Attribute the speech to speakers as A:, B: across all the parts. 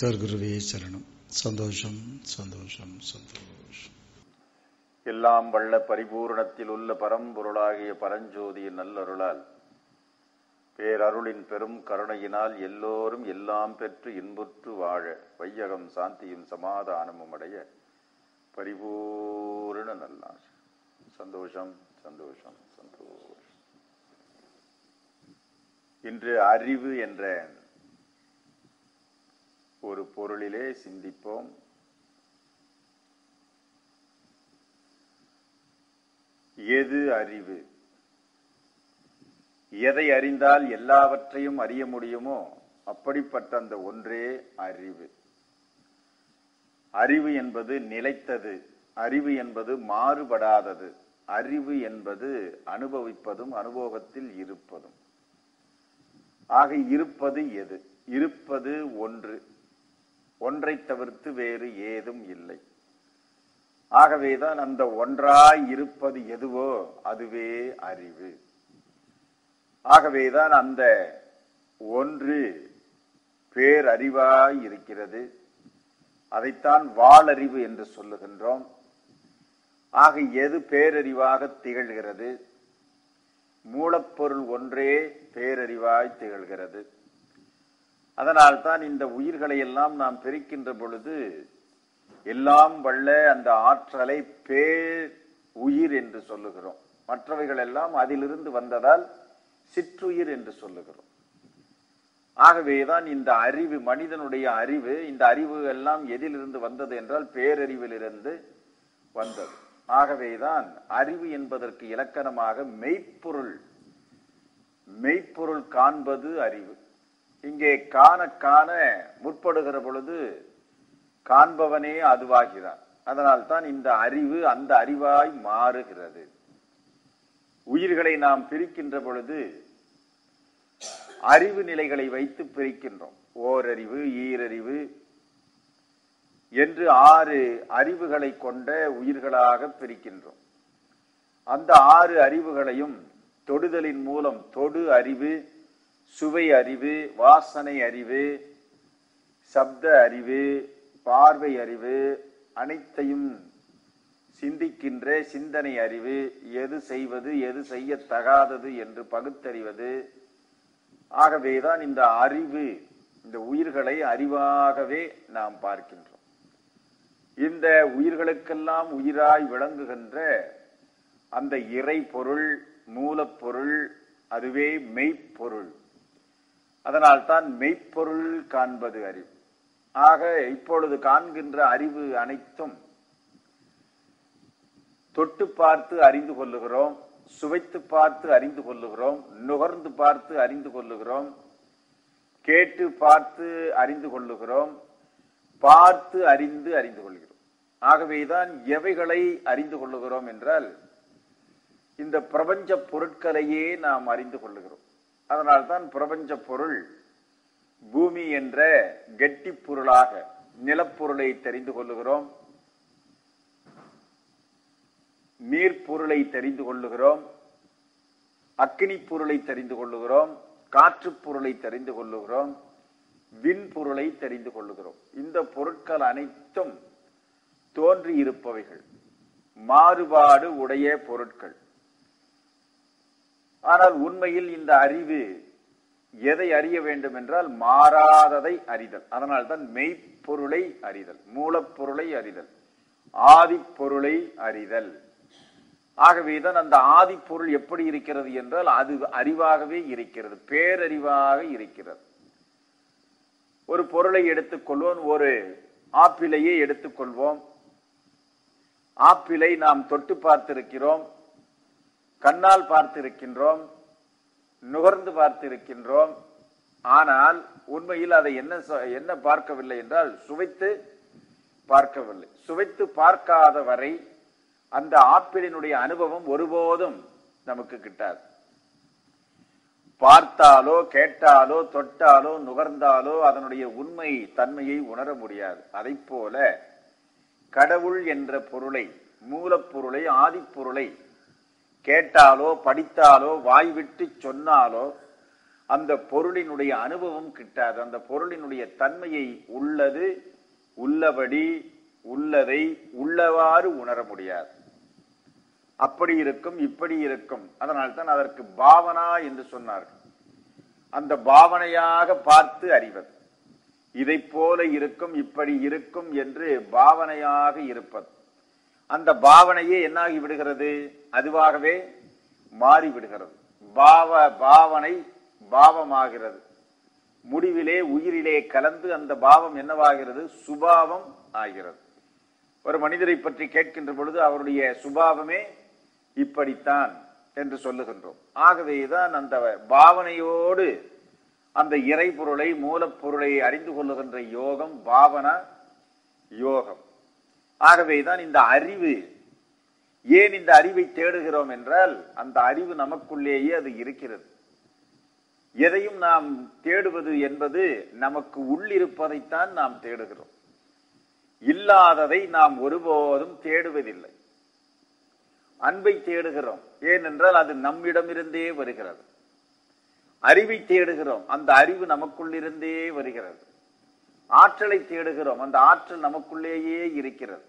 A: சர்க்குருவே சரணம். சந்தோஷம் சந்தோஷம் சந்தோஷம்.
B: எல்லாம் வல்ல பரிபூரணத்தில் உள்ள பரம்பொருளாகிய பரஞ்சோதியின் நல்லருளால் பேரருளின் பெரும் கருணையினால் எல்லோரும் எல்லாம் பெற்று இன்புற்று வாழ வையகம் சாந்தியும் சமாதானமும் அடைய பரிபூரண நல்லார் சந்தோஷம் சந்தோஷம் சந்தோஷம். இன்று அறிவு என்ற ஒரு பொருளிலே சிந்திப்போம். எது அறிவு? எதை அறிந்தால் எல்லாவற்றையும் அறிய முடியுமோ? அப்படிப்பட்ட அந்த ஒன்றே அறிவு. அறிவு என்பது நிலைத்தது. அறிவு என்பது மாறுபடாதது. அறிவு என்பது அனுபவிப்பதும் அனுபவத்தில் இருப்பதும். ஆக இருப்பது எது? இருப்பது ஒன்று. ஒன்றை தவிர்த்து வேறு ஏதும் இல்லை. ஆகவேதான் அந்த ஒன்றாய் இருப்பது எதுவோ அதுவே அறிவு. ஆகவேதான் அந்த ஒன்று பேரறிவாய் இருக்கிறது. அதைத்தான் வாழறிவு என்று சொல்லுகின்றோம். ஆக எது பேரறிவாக திகழ்கிறது? மூலப்பொருள் ஒன்றே பேரறிவாய் திகழ்கிறது. அதனால்தான் இந்த உயிர்களை எல்லாம் நாம் பிரிக்கின்ற பொழுது எல்லாம் வல்ல அந்த ஆற்றலை பேர் உயிர் என்று சொல்லுகிறோம். மற்றவைகள் எல்லாம் அதிலிருந்து வந்ததால் சிற்றுயிர் என்று சொல்லுகிறோம். ஆகவேதான் இந்த அறிவு மனிதனுடைய அறிவு இந்த அறிவு எல்லாம் எதிலிருந்து வந்தது என்றால் பேரறிவிலிருந்து வந்தது. ஆகவேதான் அறிவு என்பதற்கு இலக்கணமாக மெய்ப்பொருள் மெய்ப்பொருள் காண்பது அறிவு. இங்கே காண காண முற்படுகிற பொழுது காண்பவனே அதுவாகிறான். அதனால் தான் இந்த அறிவு அந்த அறிவாய் மாறுகிறது. உயிர்களை நாம் பிரிக்கின்ற பொழுது அறிவு நிலைகளை வைத்து பிரிக்கின்றோம். ஓரறிவு ஈரறிவு என்று ஆறு அறிவுகளை கொண்ட உயிர்களாக பிரிக்கின்றோம். அந்த ஆறு அறிவுகளையும் தொடுதலின் மூலம் தொடு அறிவு சுவை அறிவு வாசனை அறிவு சப்த அறிவு பார்வை அறிவு அனைத்தையும் சிந்திக்கின்ற சிந்தனை அறிவு எது செய்வது எது செய்யத்தகாதது என்று பகுத்தறிவது. ஆகவேதான் இந்த அறிவு இந்த உயிர்களை அறிவாகவே நாம் பார்க்கின்றோம். இந்த உயிர்களுக்கெல்லாம் உயிராய் விளங்குகின்ற அந்த இறை பொருள் மூலப்பொருள் அதுவே மெய்ப்பொருள். அதனால்தான் மெய்ப்பொருள் காண்பது அறிவு. ஆக இப்பொழுது காண்கின்ற அறிவு அனைத்தும் தொட்டு பார்த்து அறிந்து கொள்ளுகிறோம் சுவைத்து பார்த்து அறிந்து கொள்ளுகிறோம் நுகர்ந்து பார்த்து அறிந்து கொள்ளுகிறோம் கேட்டு பார்த்து அறிந்து கொள்ளுகிறோம் பார்த்து அறிந்து அறிந்து கொள்கிறோம். ஆகவேதான் எவைகளை அறிந்து கொள்ளுகிறோம் என்றால் இந்த பிரபஞ்ச பொருட்களையே நாம் அறிந்து கொள்ளுகிறோம். அதனால்தான் பிரபஞ்ச பொருள் பூமி என்ற கெட்டி பொருளாக நிலப்பொருளை தெரிந்து கொள்ளுகிறோம். நீர்ப்பொருளை தெரிந்து கொள்ளுகிறோம். அக்னி பொருளை தெரிந்து கொள்ளுகிறோம். காற்று பொருளை தெரிந்து கொள்ளுகிறோம். விண் பொருளை தெரிந்து கொள்ளுகிறோம். இந்த பொருட்கள் அனைத்தும் தோன்றி இருப்பவைகள் மாறுபாடு உடைய பொருட்கள். ஆனால் உண்மையில் இந்த அறிவு எதை அறிய வேண்டும் என்றால் மாறாததை அறிதல். அதனால்தான் மெய்ப்பொருளை அறிதல் மூலப்பொருளை அறிதல் ஆதிப்பொருளை அறிதல். ஆகவேதான் அந்த ஆதிப்பொருள் எப்படி இருக்கிறது என்றால் அது அறிவாகவே இருக்கிறது பேரறிவாக இருக்கிறது. ஒரு பொருளை எடுத்துக்கொள்வோம் ஒரு ஆப்பிளையே எடுத்துக்கொள்வோம். ஆப்பிளை நாம் தொட்டு பார்த்திருக்கிறோம். கண்ணால் பார்த்திருக்கின்றோம் நுகர்ந்து பார்த்திருக்கின்றோம். ஆனால் உண்மையில் அதை என்ன என்ன பார்க்கவில்லை என்றால் சுவைத்து பார்க்கவில்லை. சுவைத்து பார்க்காத வரை அந்த ஆப்பிளினுடைய அனுபவம் ஒருபோதும் நமக்கு கிட்டாது. பார்த்தாலோ கேட்டாலோ தொட்டாலோ நுகர்ந்தாலோ அதனுடைய உண்மை தன்மையை உணர முடியாது. அதை போல கடவுள் என்ற பொருளை மூலப்பொருளை ஆதிப்பொருளை கேட்டாலோ படித்தாலோ வாய்விட்டு சொன்னாலோ அந்த பொருளினுடைய அனுபவம் கிட்டாது. அந்த பொருளினுடைய தன்மையை உள்ளது உள்ளபடி உள்ளதை உள்ளவாறு உணர முடியாது. அப்படி இருக்கும் இப்படி இருக்கும். அதனால்தான் அதற்கு பாவனா என்று சொன்னார்கள். அந்த பாவனையாக பார்த்து அறிவது. இதை போல இருக்கும் இப்படி இருக்கும் என்று பாவனையாக இருப்பது. அந்த பாவனையே என்னாகி விடுகிறது? அதுவாகவே மாறி விடுகிறது பாவ பாவனை பாவமாகிறது. முடிவிலே உயிரிலே கலந்து அந்த பாவம் என்னவாகிறது? சுபாவம் ஆகிறது. ஒரு மனிதரை பற்றி கேட்கின்ற பொழுது அவருடைய சுபாவமே இப்படித்தான் என்று சொல்லுகின்றோம். ஆகவேதான் அந்த பாவனையோடு அந்த இறைபொருளை மூலப்பொருளை அறிந்து கொள்ளுகின்ற யோகம் பாவன யோகம். ஆகவேதான் இந்த அறிவு ஏன் இந்த அறிவை தேடுகிறோம் என்றால் அந்த அறிவு நமக்குள்ளேயே அது இருக்கிறது. எதையும் நாம் தேடுவது என்பது நமக்கு உள்ளிருப்பதைத்தான் நாம் தேடுகிறோம். இல்லாததை நாம் ஒருபோதும் தேடுவதில்லை. அன்பை தேடுகிறோம். ஏனென்றால் அது நம்மிடமிருந்தே வருகிறது. அறிவை தேடுகிறோம். அந்த அறிவு நமக்குள்ளிருந்தே வருகிறது. ஆற்றலை தேடுகிறோம். அந்த ஆற்றல் நமக்குள்ளேயே இருக்கிறது.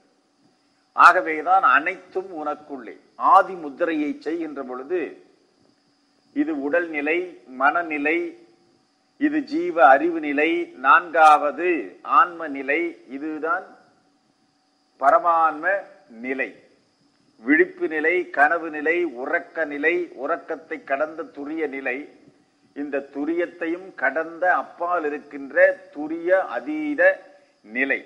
B: ஆகவேதான் அனைத்தும் உனக்குள்ளே. ஆதி முத்திரையை செய்கின்ற பொழுது இது உடல்நிலை மனநிலை இது ஜீவ அறிவு நிலை நான்காவது ஆன்ம நிலை இதுதான் பரமான்ம நிலை. விழிப்பு நிலை கனவு நிலை உறக்க நிலை உறக்கத்தை கடந்த துரிய நிலை. இந்த துரியத்தையும் கடந்த அப்பால் இருக்கின்ற துரிய அதீத நிலை.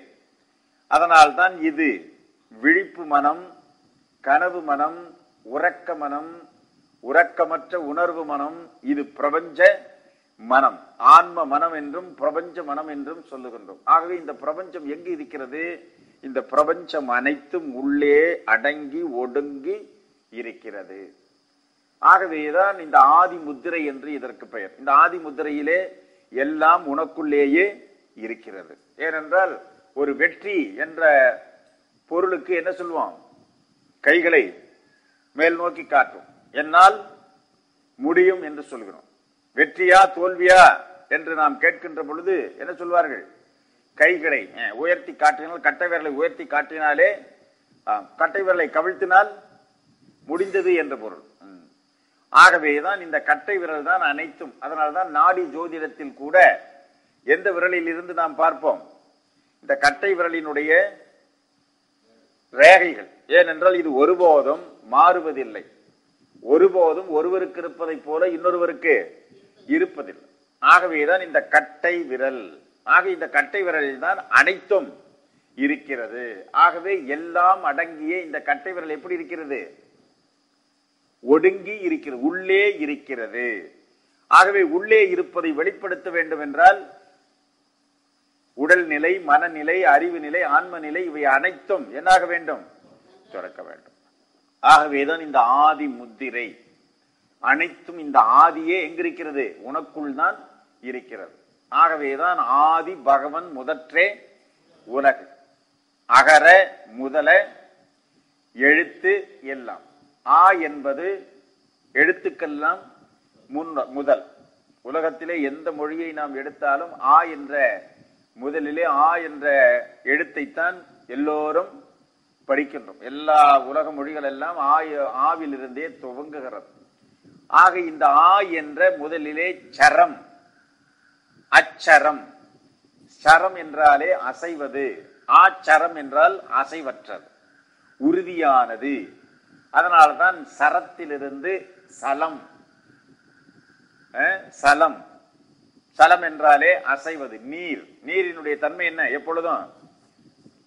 B: அதனால்தான் இது விழிப்பு மனம் கனவு மனம் உறக்க மனம் உறக்கமற்ற உணர்வு மனம் இது பிரபஞ்ச மனம். ஆன்ம மனம் என்றும் பிரபஞ்ச மனம் என்றும் சொல்லுகின்றோம். ஆகவே இந்த பிரபஞ்சம் எங்கு இருக்கிறது? இந்த பிரபஞ்சம் அனைத்தும் உள்ளே அடங்கி ஒடுங்கி இருக்கிறது. ஆகவேதான் இந்த ஆதி முத்திரை என்று இதற்கு பெயர். இந்த ஆதி முத்திரையிலே எல்லாம் உனக்குள்ளேயே இருக்கிறது. ஏனென்றால் ஒரு வெற்றி என்ற பொருளுக்கு என்ன சொல்லுவான்? கைகளை மேல் நோக்கி காட்டும். என்னால் முடியும் என்று சொல்கிறோம். வெற்றியா தோல்வியா என்று நாம் கேட்கின்ற பொழுது என்ன சொல்வார்கள்? கைகளை உயர்த்தி காட்டினால் கட்டை விரலை உயர்த்தி காட்டினாலே ஆம், கட்டை விரலை கவிழ்த்தினால் முடிந்தது என்ற பொருள். ம். ஆகவேதான் இந்த கட்டை விரல் தான் அனைத்தும். அதனால்தான் நாடி ஜோதிடத்தில் கூட எந்த விரலில் இருந்து நாம் பார்ப்போம்? இந்த கட்டை விரலினுடைய ரேகைகள். ஏனென்றால் இது ஒருபோதும் மாறுவதில்லை. ஒருபோதும் ஒருவருக்கு இருப்பதை போல இன்னொருவருக்கு இருப்பதில்லை. ஆகவேதான் இந்த கட்டை விரல். ஆக இந்த கட்டை விரலில் தான் அனைத்தும் இருக்கிறது. ஆகவே எல்லாம் அடங்கிய இந்த கட்டை விரல் எப்படி இருக்கிறது? ஒடுங்கி இருக்கிறது உள்ளே இருக்கிறது. ஆகவே உள்ளே இருப்பதை வெளிப்படுத்த வேண்டும் என்றால் உடல் நிலை மனநிலை அறிவு நிலை ஆன்ம நிலை இவை அனைத்தும் என்னாக வேண்டும்? துறக்க வேண்டும். ஆகவேதான் இந்த ஆதி முத்திரை அனைத்தும் இந்த ஆதியே எங்கிருக்கிறது? உனக்குள் தான் இருக்கிறது. ஆகவேதான் ஆதி பகவன் முதற்றே உலகு. அகர முதல எழுத்து எல்லாம். ஆ என்பது எழுத்துக்கெல்லாம் முன் முதல். உலகத்திலே எந்த மொழியை நாம் எடுத்தாலும் ஆ என்ற முதலிலே ஆ என்ற எழுத்தைத்தான் எல்லோரும் படிக்கின்றோம். எல்லா உலக மொழிகள் எல்லாம் ஆய ஆவிலிருந்தே துவங்குகிறது. ஆக இந்த ஆ என்ற முதலிலே சரம். அச்சரம். சரம் என்றாலே அசைவது. ஆச்சரம் என்றால் அசைவற்றது. உறுதியானது. அதனால்தான் சரத்திலிருந்து சலம். அஹ், சலம். சலம் என்றாலே அசைவது நீர். நீரினுடைய தன்மை என்ன? எப்பொழுதும்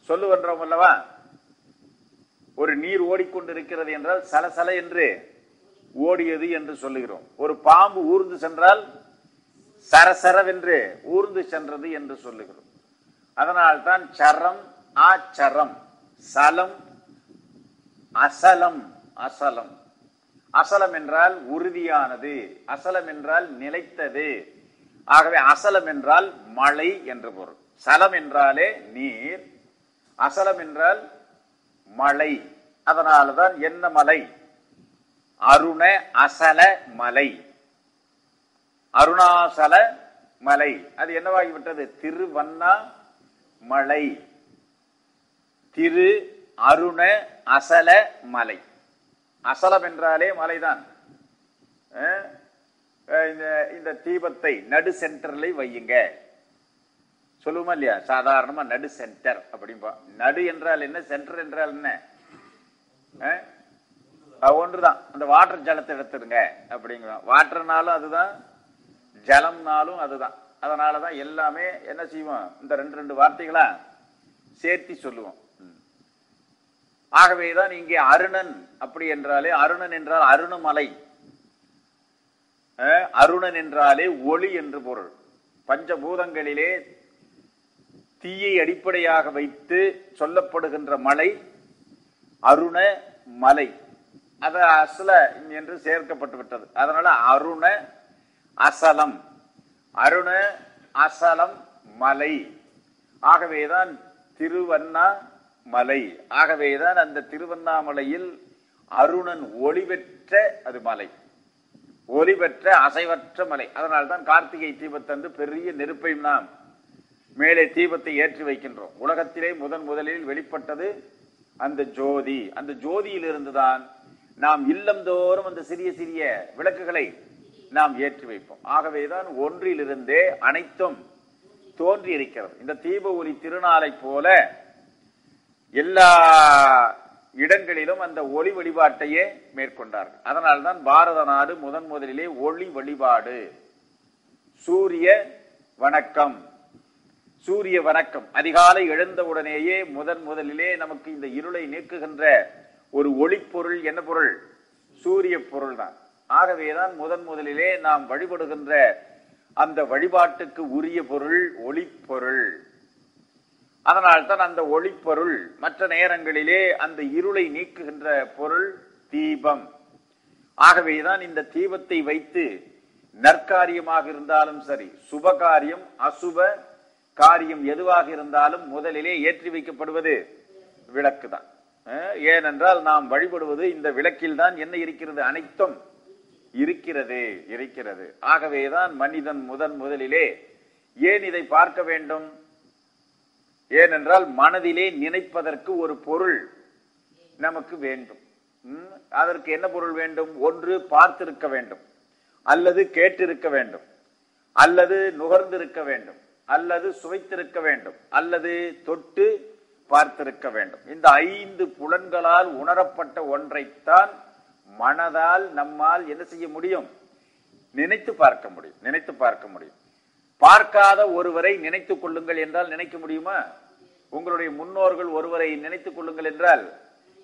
B: சொல்லுகின்றோம் அல்லவா? ஒரு நீர் ஓடிக்கொண்டிருக்கிறது என்றால் சலசல என்று ஓடியது என்று சொல்லுகிறோம். ஒரு பாம்பு ஊர்ந்து சென்றால் சரசரவென்று ஊர்ந்து சென்றது என்று சொல்லுகிறோம். அதனால்தான் சரம் ஆச்சரம் சலம் அசலம் அசலம். அசலம் என்றால் உறுதியானது. அசலம் என்றால் நிலைத்தது. ஆகவே அசலம் என்றால் மழை என்று பொருள். சலம் என்றாலே நீர் அசலம் என்றால் மலை. அதனால்தான் என்ன மலை? அருண அசல மலை. அருணாசல மலை. அது என்னவாகிவிட்டது? திருவண்ணா மலை. திரு அருண அசல மலை. அசலம் என்றாலே மலைதான். இந்த இந்த தீபத்தை நடு சென்டர்ல வையுங்க. சொல்லுவோமா இல்லையா? சாதாரணமா நடு சென்டர் அப்படிம்பா. நடு என்றால் என்ன? சென்டர் என்றால் என்ன? ஒன்றுதான். அந்த வாட்டர் ஜலத்தை எடுத்துடுங்க அப்படிங்கிறோம் வாட்டர்னாலும் அதுதான் ஜலம்னாலும் அதுதான். அதனாலதான் எல்லாமே என்ன செய்வோம்? இந்த ரெண்டு ரெண்டு வார்த்தைகளா சேர்த்தி சொல்லுவோம். ஆகவேதான் இங்கே அருணன் அப்படி என்றாலே அருணன் என்றால் அருணமலை. அருணன் என்றாலே ஒளி என்று பொருள். பஞ்சபூதங்களிலே தீயை அடிப்படையாக வைத்து சொல்லப்படுகின்ற மலை அருண மலை. அது அசல என்று சேர்க்கப்பட்டு விட்டது. அதனால அருண அசலம். அருண அசலம் மலை. ஆகவேதான் திருவண்ணா மலை. ஆகவேதான் அந்த திருவண்ணாமலையில் அருணன் ஒளி பெற்ற அது மலை. ஒளி பெற்ற அசைவற்ற மலை. அதனால்தான் கார்த்திகை தீபத்தன்று பெரிய நெருப்பை நாம் மேலே தீபத்தை ஏற்றி வைக்கின்றோம். உலகத்திலே முதன் முதலில் வெளிப்பட்டது அந்த ஜோதி. அந்த ஜோதியிலிருந்துதான் நாம் இல்லந்தோறும் அந்த சிறிய சிறிய விளக்குகளை நாம் ஏற்றி வைப்போம். ஆகவேதான் ஒன்றிலிருந்தே அனைத்தும் தோன்றி இருக்கிறது இந்த தீப ஒளி திருநாளை போல எல்லா இடங்களிலும் அந்த ஒளி வழிபாட்டையே மேற்கொண்டார்கள். அதனால்தான் பாரத நாடு முதன் முதலிலே ஒளி வழிபாடு. சூரிய வணக்கம். சூரிய வணக்கம். அதிகாலை எழுந்தவுடனேயே முதன் முதலிலே நமக்கு இந்த இருளை நீக்குகின்ற ஒரு ஒளிப்பொருள் என்ன பொருள்? சூரிய பொருள் தான் ஆகவேதான் முதன் முதலிலே நாம் வழிபடுகின்ற அந்த வழிபாட்டுக்கு உரிய பொருள் ஒளிப்பொருள். அதனால்தான் அந்த ஒளிப்பொருள் மற்ற நேரங்களிலே அந்த இருளை நீக்குகின்ற பொருள் தீபம். ஆகவேதான் இந்த தீபத்தை வைத்து நற்காரியமாக இருந்தாலும் சரி சுப காரியம் அசுப காரியம் எதுவாக இருந்தாலும் முதலிலே ஏற்றி வைக்கப்படுவது விளக்கு தான் ஏனென்றால் நாம் வழிபடுவது இந்த விளக்கில் தான் என்ன இருக்கிறது? அனைத்தும் இருக்கிறது இருக்கிறது. ஆகவேதான் மனிதன் முதன் முதலிலே ஏன் இதை பார்க்க வேண்டும்? ஏனென்றால் மனதிலே நினைப்பதற்கு ஒரு பொருள் நமக்கு வேண்டும். அதற்கு என்ன பொருள் வேண்டும்? ஒன்று பார்த்திருக்க வேண்டும். அல்லது கேட்டிருக்க வேண்டும். அல்லது நுகர்ந்திருக்க வேண்டும். அல்லது சுவைத்திருக்க வேண்டும். அல்லது தொட்டு பார்த்திருக்க வேண்டும். இந்த ஐந்து புலன்களால் உணரப்பட்ட ஒன்றைத்தான் மனதால் நம்மால் என்ன செய்ய முடியும்? நினைத்து பார்க்க முடியும். நினைத்து பார்க்க முடியும். பார்க்காத ஒருவரை நினைத்துக் கொள்ளுங்கள் என்றால் நினைக்க முடியுமா? உங்களுடைய முன்னோர்கள் ஒருவரை நினைத்துக் கொள்ளுங்கள் என்றால்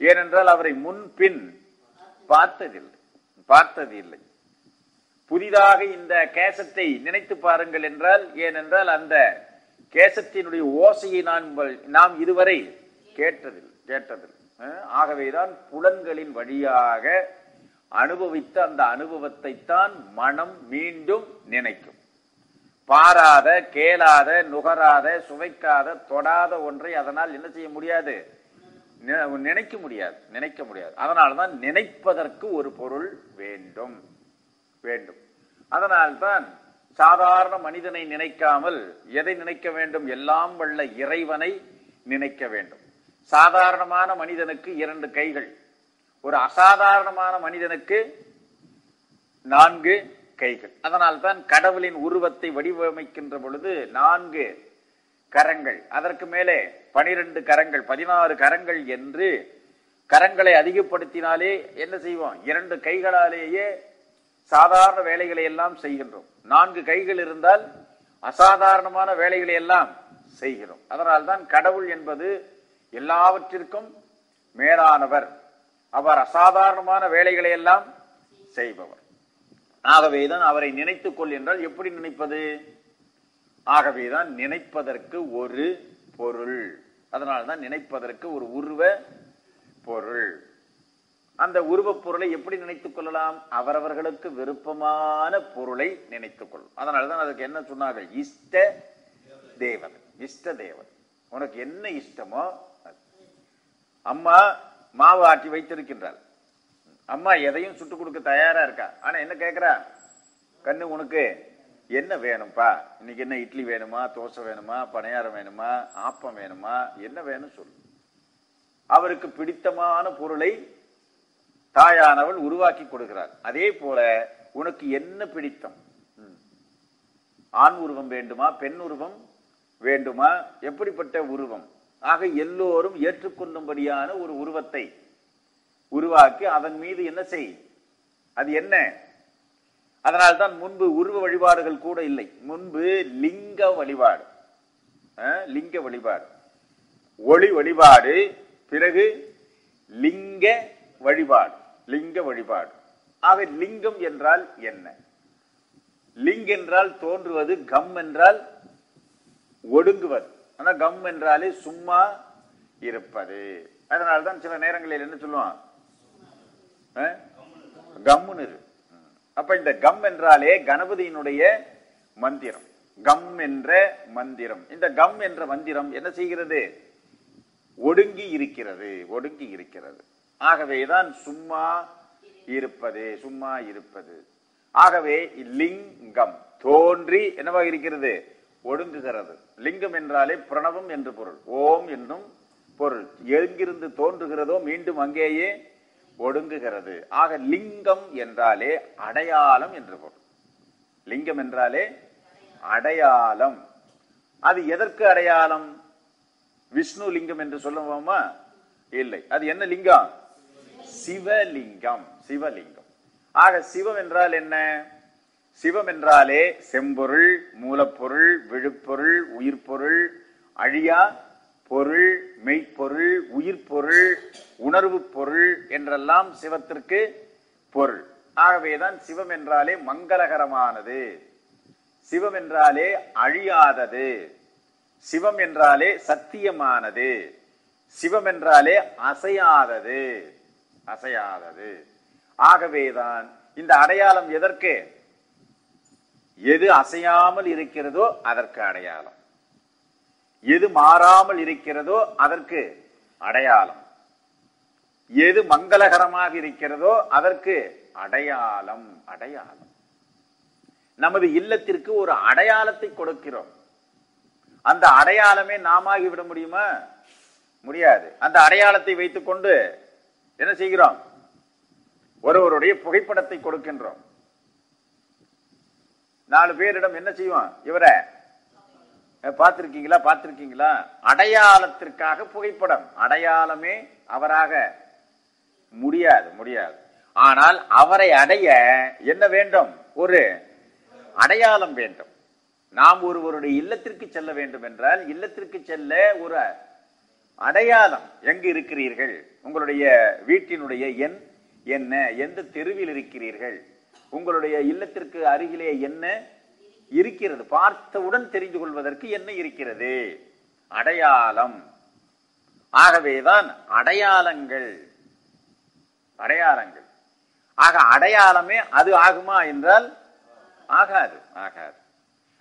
B: ஏனென்றால் அவரை முன்பின் பார்த்ததில்லை பார்த்தது இல்லை புதிதாக இந்த கேசத்தை நினைத்து பாருங்கள் என்றால் ஏனென்றால் அந்த கேசத்தினுடைய ஓசையை நான் நாம் இதுவரை கேட்டதில்லை கேட்டதில்லை ஆகவேதான் புலன்களின் வழியாக அனுபவித்த அந்த அனுபவத்தை தான் மனம் மீண்டும் நினைக்கும். பாராத கேளாத நுகராத சுவைக்காத தொடாத ஒன்றை அதனால் என்ன செய்ய முடியாது? நினைக்க முடியாது நினைக்க முடியாது. அதனால்தான் நினைப்பதற்கு ஒரு பொருள் வேண்டும். வேண்டும். அதனால்தான் சாதாரண மனிதனை நினைக்காமல் எதை நினைக்க வேண்டும்? எல்லாம் வல்ல இறைவனை நினைக்க வேண்டும். சாதாரணமான மனிதனுக்கு இரண்டு கைகள். ஒரு அசாதாரணமான மனிதனுக்கு நான்கு கைகள். அதனால்தான் கடவுளின் உருவத்தை வடிவமைக்கின்ற பொழுது நான்கு கரங்கள். அதற்கு மேலே பனிரெண்டு கரங்கள் பதினாறு கரங்கள் என்று கரங்களை அதிகப்படுத்தினாலே என்ன செய்வோம்? இரண்டு கைகளாலேயே சாதாரண வேலைகளை எல்லாம் செய்கின்றோம். நான்கு கைகள் இருந்தால் அசாதாரணமான வேலைகளை எல்லாம் செய்கிறோம். அதனால் தான் கடவுள் என்பது எல்லாவற்றிற்கும் மேலானவர். அவர் அசாதாரணமான வேலைகளை எல்லாம் செய்பவர். ஆகவேதான் அவரை நினைத்துக் கொள் என்றால் எப்படி நினைப்பது? ஆகவேதான் நினைப்பதற்கு ஒரு பொருள். அதனால்தான் நினைப்பதற்கு ஒரு உருவ பொருள். அந்த உருவப் பொருளை எப்படி நினைத்துக் கொள்ளலாம்? அவரவர்களுக்கு விருப்பமான பொருளை நினைத்துக் கொள்ளும் அதனாலதான் அதுக்கு என்ன சொன்னார்கள்? இஷ்ட தேவன். இஷ்ட தேவன். உனக்கு என்ன இஷ்டமோ அது. அம்மா மாவு ஆட்டி வைத்திருக்கின்றாள். அம்மா எதையும் சுட்டு கொடுக்க தயாரா இருக்கா? ஆனா என்ன கேக்குறா? கண்ணு உனக்கு என்ன வேணும்ப்பா இன்னைக்கு என்ன இட்லி வேணுமா தோசை வேணுமா பணியாரம் வேணுமா ஆப்பம் வேணுமா என்ன வேணும் சொல்லு. அவருக்கு பிடித்தமான பொருளை தாயானவள் உருவாக்கி கொடுக்கிறார் அதே போல உனக்கு என்ன பிடித்தம்? ஆண் உருவம் வேண்டுமா பெண் உருவம் வேண்டுமா? எப்படிப்பட்ட உருவம்? ஆக எல்லோரும் ஏற்றுக்கொள்ளும்படியான ஒரு உருவத்தை உருவாக்கி அதன் மீது என்ன செய்? அது என்ன? அதனால்தான் முன்பு உருவ வழிபாடுகள் கூட இல்லை. முன்பு லிங்க வழிபாடு. லிங்க வழிபாடு. ஒளி வழிபாடு பிறகு லிங்க வழிபாடு. லிங்க வழிபாடு. ஆக லிங்கம் என்றால் என்ன? லிங் என்றால் தோன்றுவது கம் என்றால் ஒடுங்குவது. ஆனால் கம் என்றாலே சும்மா இருப்பது. அதனால்தான் சில நேரங்களில் என்ன சொல்லுவான்? கம்முன்னு இரு. அப்ப இந்த கம் என்றாலே கணபதியினுடைய மந்திரம். கம் என்ற மந்திரம். இந்த கம் என்ற மந்திரம் என்ன செய்கிறது? ஒடுங்கி இருக்கிறது ஒடுங்கி இருக்கிறது. ஆகவேதான் சும்மா இருப்பது சும்மா இருப்பது. ஆகவே லிங்கம் தோன்றி என்னவாக இருக்கிறது? ஒடுங்குகிறது. லிங்கம் என்றாலே பிரணவம் என்று பொருள். ஓம் என்னும் பொருள். எங்கிருந்து தோன்றுகிறதோ மீண்டும் அங்கேயே ஒடுங்குகிறது. ஆக லிங்கம் என்றாலே அடையாளம் என்று பொருள். லிங்கம் என்றாலே அடையாளம். அது எதற்கு அடையாளம்? விஷ்ணு லிங்கம் என்று சொல்லுவோமா? இல்லை. அது என்ன லிங்கம்? சிவலிங்கம். சிவலிங்கம். ஆக சிவம் என்றால் என்ன? சிவம் என்றாலே செம்பொருள் மூலப்பொருள் விழுப்பொருள் உயிர்ப்பொருள் அழியா பொருள் மெய்ப்பொருள் உயிர்ப்பொருள் உணர்வு பொருள் என்றெல்லாம் சிவத்திற்கு பொருள். ஆகவேதான் சிவம் என்றாலே மங்களகரமானது. சிவம் என்றாலே அழியாதது. சிவம் என்றாலே சத்தியமானது. சிவம் என்றாலே அசையாதது. அசையாதது. ஆகவேதான் இந்த அடையாளம் எதற்கு? எது அசையாமல் இருக்கிறதோ அதற்கு அடையாளம். எது மாறாமல் இருக்கிறதோ அதற்கு அடையாளம். எது மங்களகரமாக இருக்கிறதோ அதற்கு அடையாளம். அடையாளம். நமது இல்லத்திற்கு ஒரு அடையாளத்தை கொடுக்கிறோம். அந்த அடையாளமே நாமாகி விட முடியுமா? முடியாது. அந்த அடையாளத்தை வைத்துக்கொண்டு என்ன செய்கிறோம்? ஒருவருடைய புகைப்படத்தை கொடுக்கின்றோம். நாலு பேரிடம் என்ன செய்வோம்? இவரை பார்த்திருக்கீங்களா? பார்த்திருக்கீங்களா? அடையாளத்திற்காக புகைப்படம். அடையாளமே அவராக. முடியாது முடியாது. ஆனால் அவரை அடைய என்ன வேண்டும்? ஒரு அடையாளம் வேண்டும். நாம் ஒருவருடைய இல்லத்திற்கு செல்ல வேண்டும் என்றால் இல்லத்திற்கு செல்ல ஒரு அடையாளம் எங்கு இருக்கிறீர்கள்? உங்களுடைய வீட்டினுடைய எண் என்ன? எந்த தெருவில் இருக்கிறீர்கள்? உங்களுடைய இல்லத்திற்கு அருகிலே என்ன இருக்கிறது. பார்த்தவுடன் தெரிந்து கொள்வதற்கு என்ன இருக்கிறது? அடையாளம். ஆகவேதான் அடையாளங்கள். அடையாளங்கள். ஆக அடையாளமே அது ஆகுமா என்றால் ஆகாது ஆகாது.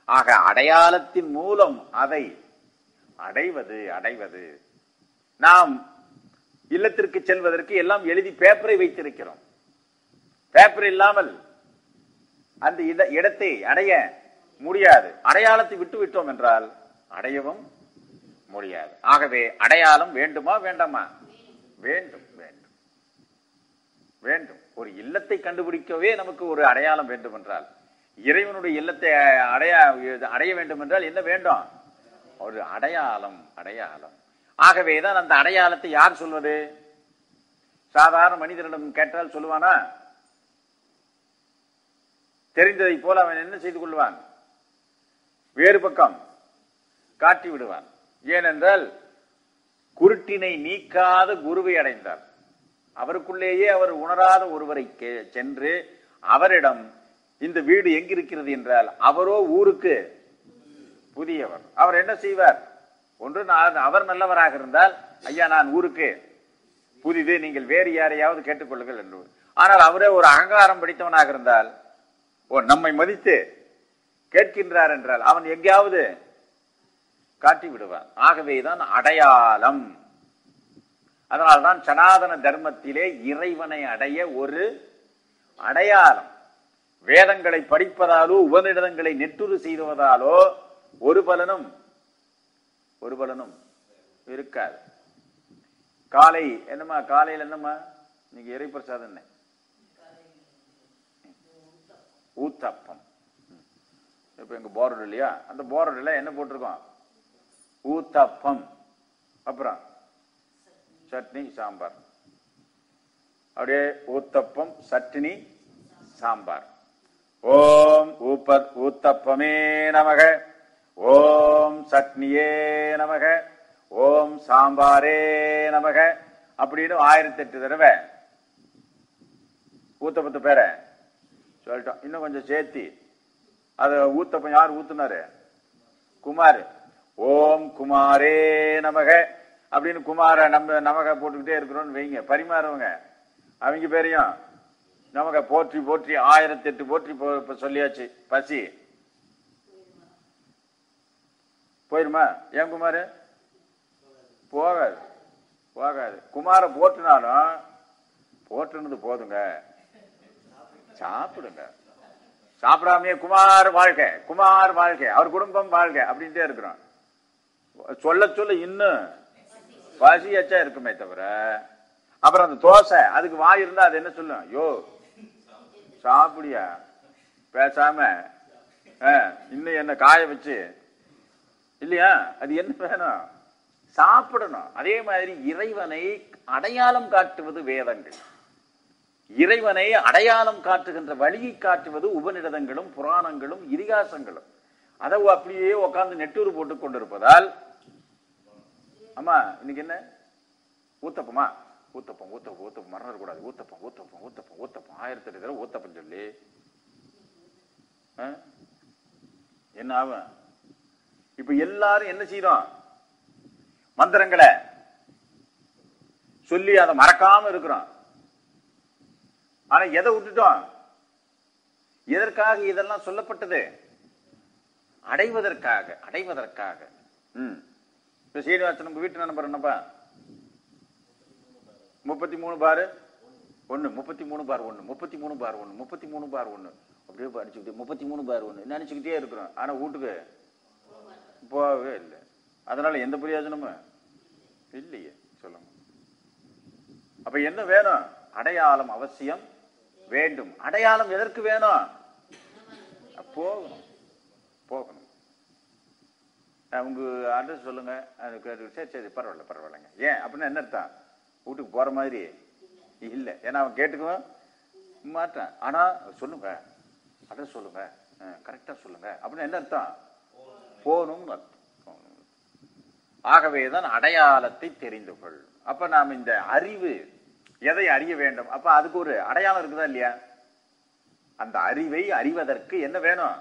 B: ஆக அடையாளத்தின் மூலம் அதை அடைவது அடைவது. நாம் இல்லத்திற்கு செல்வதற்கு எல்லாம் எழுதி பேப்பரை வைத்திருக்கிறோம். பேப்பர் இல்லாமல் அந்த இட- இடத்தை அடைய முடியாது. அடையாளத்தை விட்டு விட்டோம் என்றால் அடையவும் முடியாது. ஆகவே அடையாளம் வேண்டுமா வேண்டாமா? வேண்டும் வேண்டும். வேண்டும். ஒரு இல்லத்தை கண்டுபிடிக்கவே நமக்கு ஒரு அடையாளம் வேண்டும் என்றால் இறைவனுடைய இல்லத்தை அடைய அடைய வேண்டும் என்றால் என்ன வேண்டும்? ஒரு அடையாளம் அடையாளம். ஆகவேதான் அந்த அடையாளத்தை யார் சொல்வது? சாதாரண மனிதனிடம் கேட்டால் சொல்லுவானா? தெரிந்ததை போல அவன் என்ன செய்து கொள்வான்? வேறு பக்கம் காட்டி விடுவான். ஏனென்றால் குருட்டினை நீக்காத குருவை அடைந்தார். அவருக்குள்ளேயே அவர் உணராத ஒருவரை சென்று அவரிடம் இந்த வீடு எங்கிருக்கிறது என்றால் அவரோ ஊருக்கு புதியவர். அவர் என்ன செய்வார்? ஒன்று நான் அவர் நல்லவராக இருந்தால் ஐயா நான் ஊருக்கு புதிது நீங்கள் வேறு யாரையாவது கேட்டுக்கொள்ளுங்கள் என்று. ஆனால் அவரே ஒரு அகங்காரம் படித்தவனாக இருந்தால் ஓ நம்மை மதித்து கேட்கின்றார் என்றால் அவன் எங்கேயாவது காட்டி விடுவான். ஆகவேதான் அடையாளம். அதனால்தான் சனாதன தர்மத்திலே இறைவனை அடைய ஒரு அடையாளம். வேதங்களை படிப்பதாலோ உபநிடதங்களை நெட்டுரு செய்துவதாலோ ஒரு பலனும் ஒரு பலனும் இருக்காது. காலை என்னம்மா காலையில் என்னம்மா? நீங்க இறைப்பிரசாதம் என்ன? ஊத்தப்பம். இப்ப எங்க போர்டு இல்லையா? அந்த போர்டில் என்ன போட்டிருக்கோம்? ஊத்தப்பம். அப்புறம் சட்னி சாம்பார். அப்படியே ஊத்தப்பம் சட்னி சாம்பார். ஓம் ஊப்ப ஊத்தப்பமே நமக. ஓம் சட்னியே நமக. ஓம் சாம்பாரே நமக. அப்படின்னு ஆயிரத்தி எட்டு தடவை ஊத்தப்பத்து பேரை சொல்லிட்டோம். இன்னும் கொஞ்சம் சேர்த்தி அதை ஊத்தப்ப யார் ஊத்துனாரு? குமார். ஓம் குமாரே நமக. அப்படின்னு குமார நம்ம நமக போட்டுக்கிட்டே இருக்கிறோம்னு வைங்க. பரிமாறுவங்க. அவங்க பேரையும் நமக போற்றி போற்றி ஆயிரத்தி எட்டு போற்றி சொல்லியாச்சு. பசி. போயிருமா? ஏன் குமாரு? போகாது. போகாது. குமார போட்டுனாலும் போட்டுனது போதுங்க. சாப்பிடுங்க. சாப்பிடாமையே குமார் வாழ்க குமார் வாழ்க அவர் குடும்பம் வாழ்க அப்படின்ட்டே இருக்கிறோம். சொல்ல சொல்ல இன்னும் பசியாச்சா இருக்குமே தவிர அப்புறம் அந்த தோசை அதுக்கு வாய் இருந்தா அது என்ன சொல்லும்? யோ சாப்பிடியா? பேசாம இன்னும் என்ன காய வச்சு இல்லையா? அது என்ன வேணும்? சாப்பிடணும். அதே மாதிரி இறைவனை அடையாளம் காட்டுவது வேதங்கள். இறைவனை அடையாளம் காட்டுகின்ற வழியை காட்டுவது உபநிடதங்களும் புராணங்களும் இதிகாசங்களும். அதை அப்படியே உட்காந்து நெட்டூர் போட்டு கொண்டிருப்பதால் ஆமா இன்னைக்கு என்ன? ஊத்தப்பமா? ஊத்தப்பம் ஊத்தப்பம் ஊத்தப்பம் மறந்துட கூடாது. ஊத்தப்பம் ஊத்தப்பம் ஊத்தப்பம் ஊத்தப்பம். ஆயிரத்தி எட்டு தடவை ஊத்தப்பம் சொல்லி. ஆ? என்ன ஆகும்? இப்ப எல்லாரும் என்ன செய்யறோம் மந்திரங்களை சொல்லி அதை மறக்காம இருக்கிறோம். ஆனா எதை விட்டுட்டோம்? எதற்காக இதெல்லாம் சொல்லப்பட்டது? அடைவதற்காக அடைவதற்காக. ம். இப்ப சீனிவாசன் உங்க வீட்டு நண்பர் என்னப்பா? முப்பத்தி மூணு பாரு ஒண்ணு முப்பத்தி மூணு பார் ஒண்ணு முப்பத்தி மூணு பார் ஒண்ணு முப்பத்தி மூணு பார் ஒண்ணு. அப்படியே படிச்சுக்கிட்டே முப்பத்தி மூணு பார் ஒண்ணு. நினைச்சுக்கிட்டே இருக்கிறோம். ஆனா வீட்டுக்கு போகவே இல்லை. அதனால எந்த பிரயோஜனமும் இல்லையே சொல்லுங்க. அப்ப என்ன வேணும்? அடையாளம் அவசியம் வேண்டும். அடையாளம் எதற்கு வேணும்? போகணும். போகணும். உங்கள் உங்க அட்ரஸ் சொல்லுங்க. சரி சரி பரவாயில்ல பரவாயில்லைங்க. ஏன்? அப்படின்னா என்ன அர்த்தம்? வீட்டுக்கு போற மாதிரி. இல்லை. ஏன்னா அவன் கேட்டுக்குவான். மாட்டான். ஆனா சொல்லுங்க. அட்ரஸ் சொல்லுங்க. கரெக்டா சொல்லுங்க. அப்படின்னு என்ன அர்த்தம்? போகணும்னு அர்த்தம். தான் அடையாளத்தை தெரிந்து கொள். அப்ப நாம் இந்த அறிவு எதை அறிய வேண்டும்? அப்ப அதுக்கு ஒரு அடையாளம் இருக்குதா இல்லையா? அந்த அறிவை அறிவதற்கு என்ன வேணும்?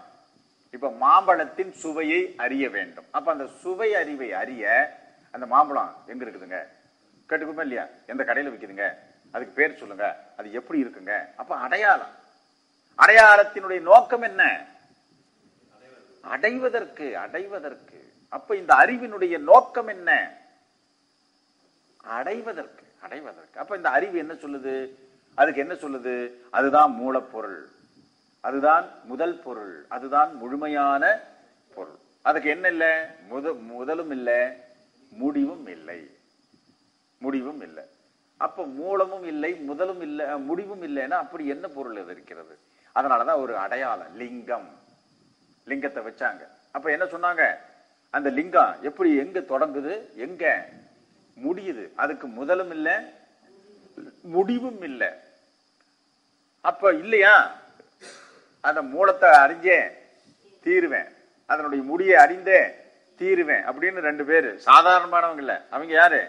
B: இப்ப மாம்பழத்தின் சுவையை அறிய வேண்டும். அப்ப அந்த சுவை அறிவை அறிய அந்த மாம்பழம் எங்க இருக்குதுங்க? கேட்டுக்குமா இல்லையா? எந்த கடையில விக்குதுங்க? அதுக்கு பேர் சொல்லுங்க. அது எப்படி இருக்குங்க? அப்ப அடையாளம். அடையாளத்தினுடைய நோக்கம் என்ன? அடைவதற்கு அடைவதற்கு. அப்ப இந்த அறிவினுடைய நோக்கம் என்ன? அடைவதற்கு. அடைவதற்கு. அப்ப இந்த அறிவு என்ன சொல்லுது? அதுக்கு என்ன சொல்லுது? அதுதான் மூலப்பொருள். அதுதான் முதல் பொருள். அதுதான் முழுமையான பொருள். அதுக்கு என்ன இல்லை? முத முதலும் இல்லை. முடிவும் இல்லை. முடிவும் இல்லை. அப்ப மூலமும் இல்லை முதலும் இல்லை முடிவும் இல்லைன்னா அப்படி என்ன பொருள் அது இருக்கிறது? அதனாலதான் ஒரு அடையாளம் லிங்கம். லிங்கத்தை வச்சாங்க. அப்ப என்ன சொன்னாங்க? அந்த லிங்கம் எப்படி எங்க தொடங்குது? எங்க? முடியுது. அதுக்கு முதலும் இல்லை முடிவும் இல்லை. அப்ப இல்லையா? அந்த மூலத்தை அறிஞ்சேன் தீருவேன். அதனுடைய முடியை அறிந்தே தீருவேன் அப்படின்னு ரெண்டு பேரு. சாதாரணமானவங்க இல்லை. அவங்க யாரு?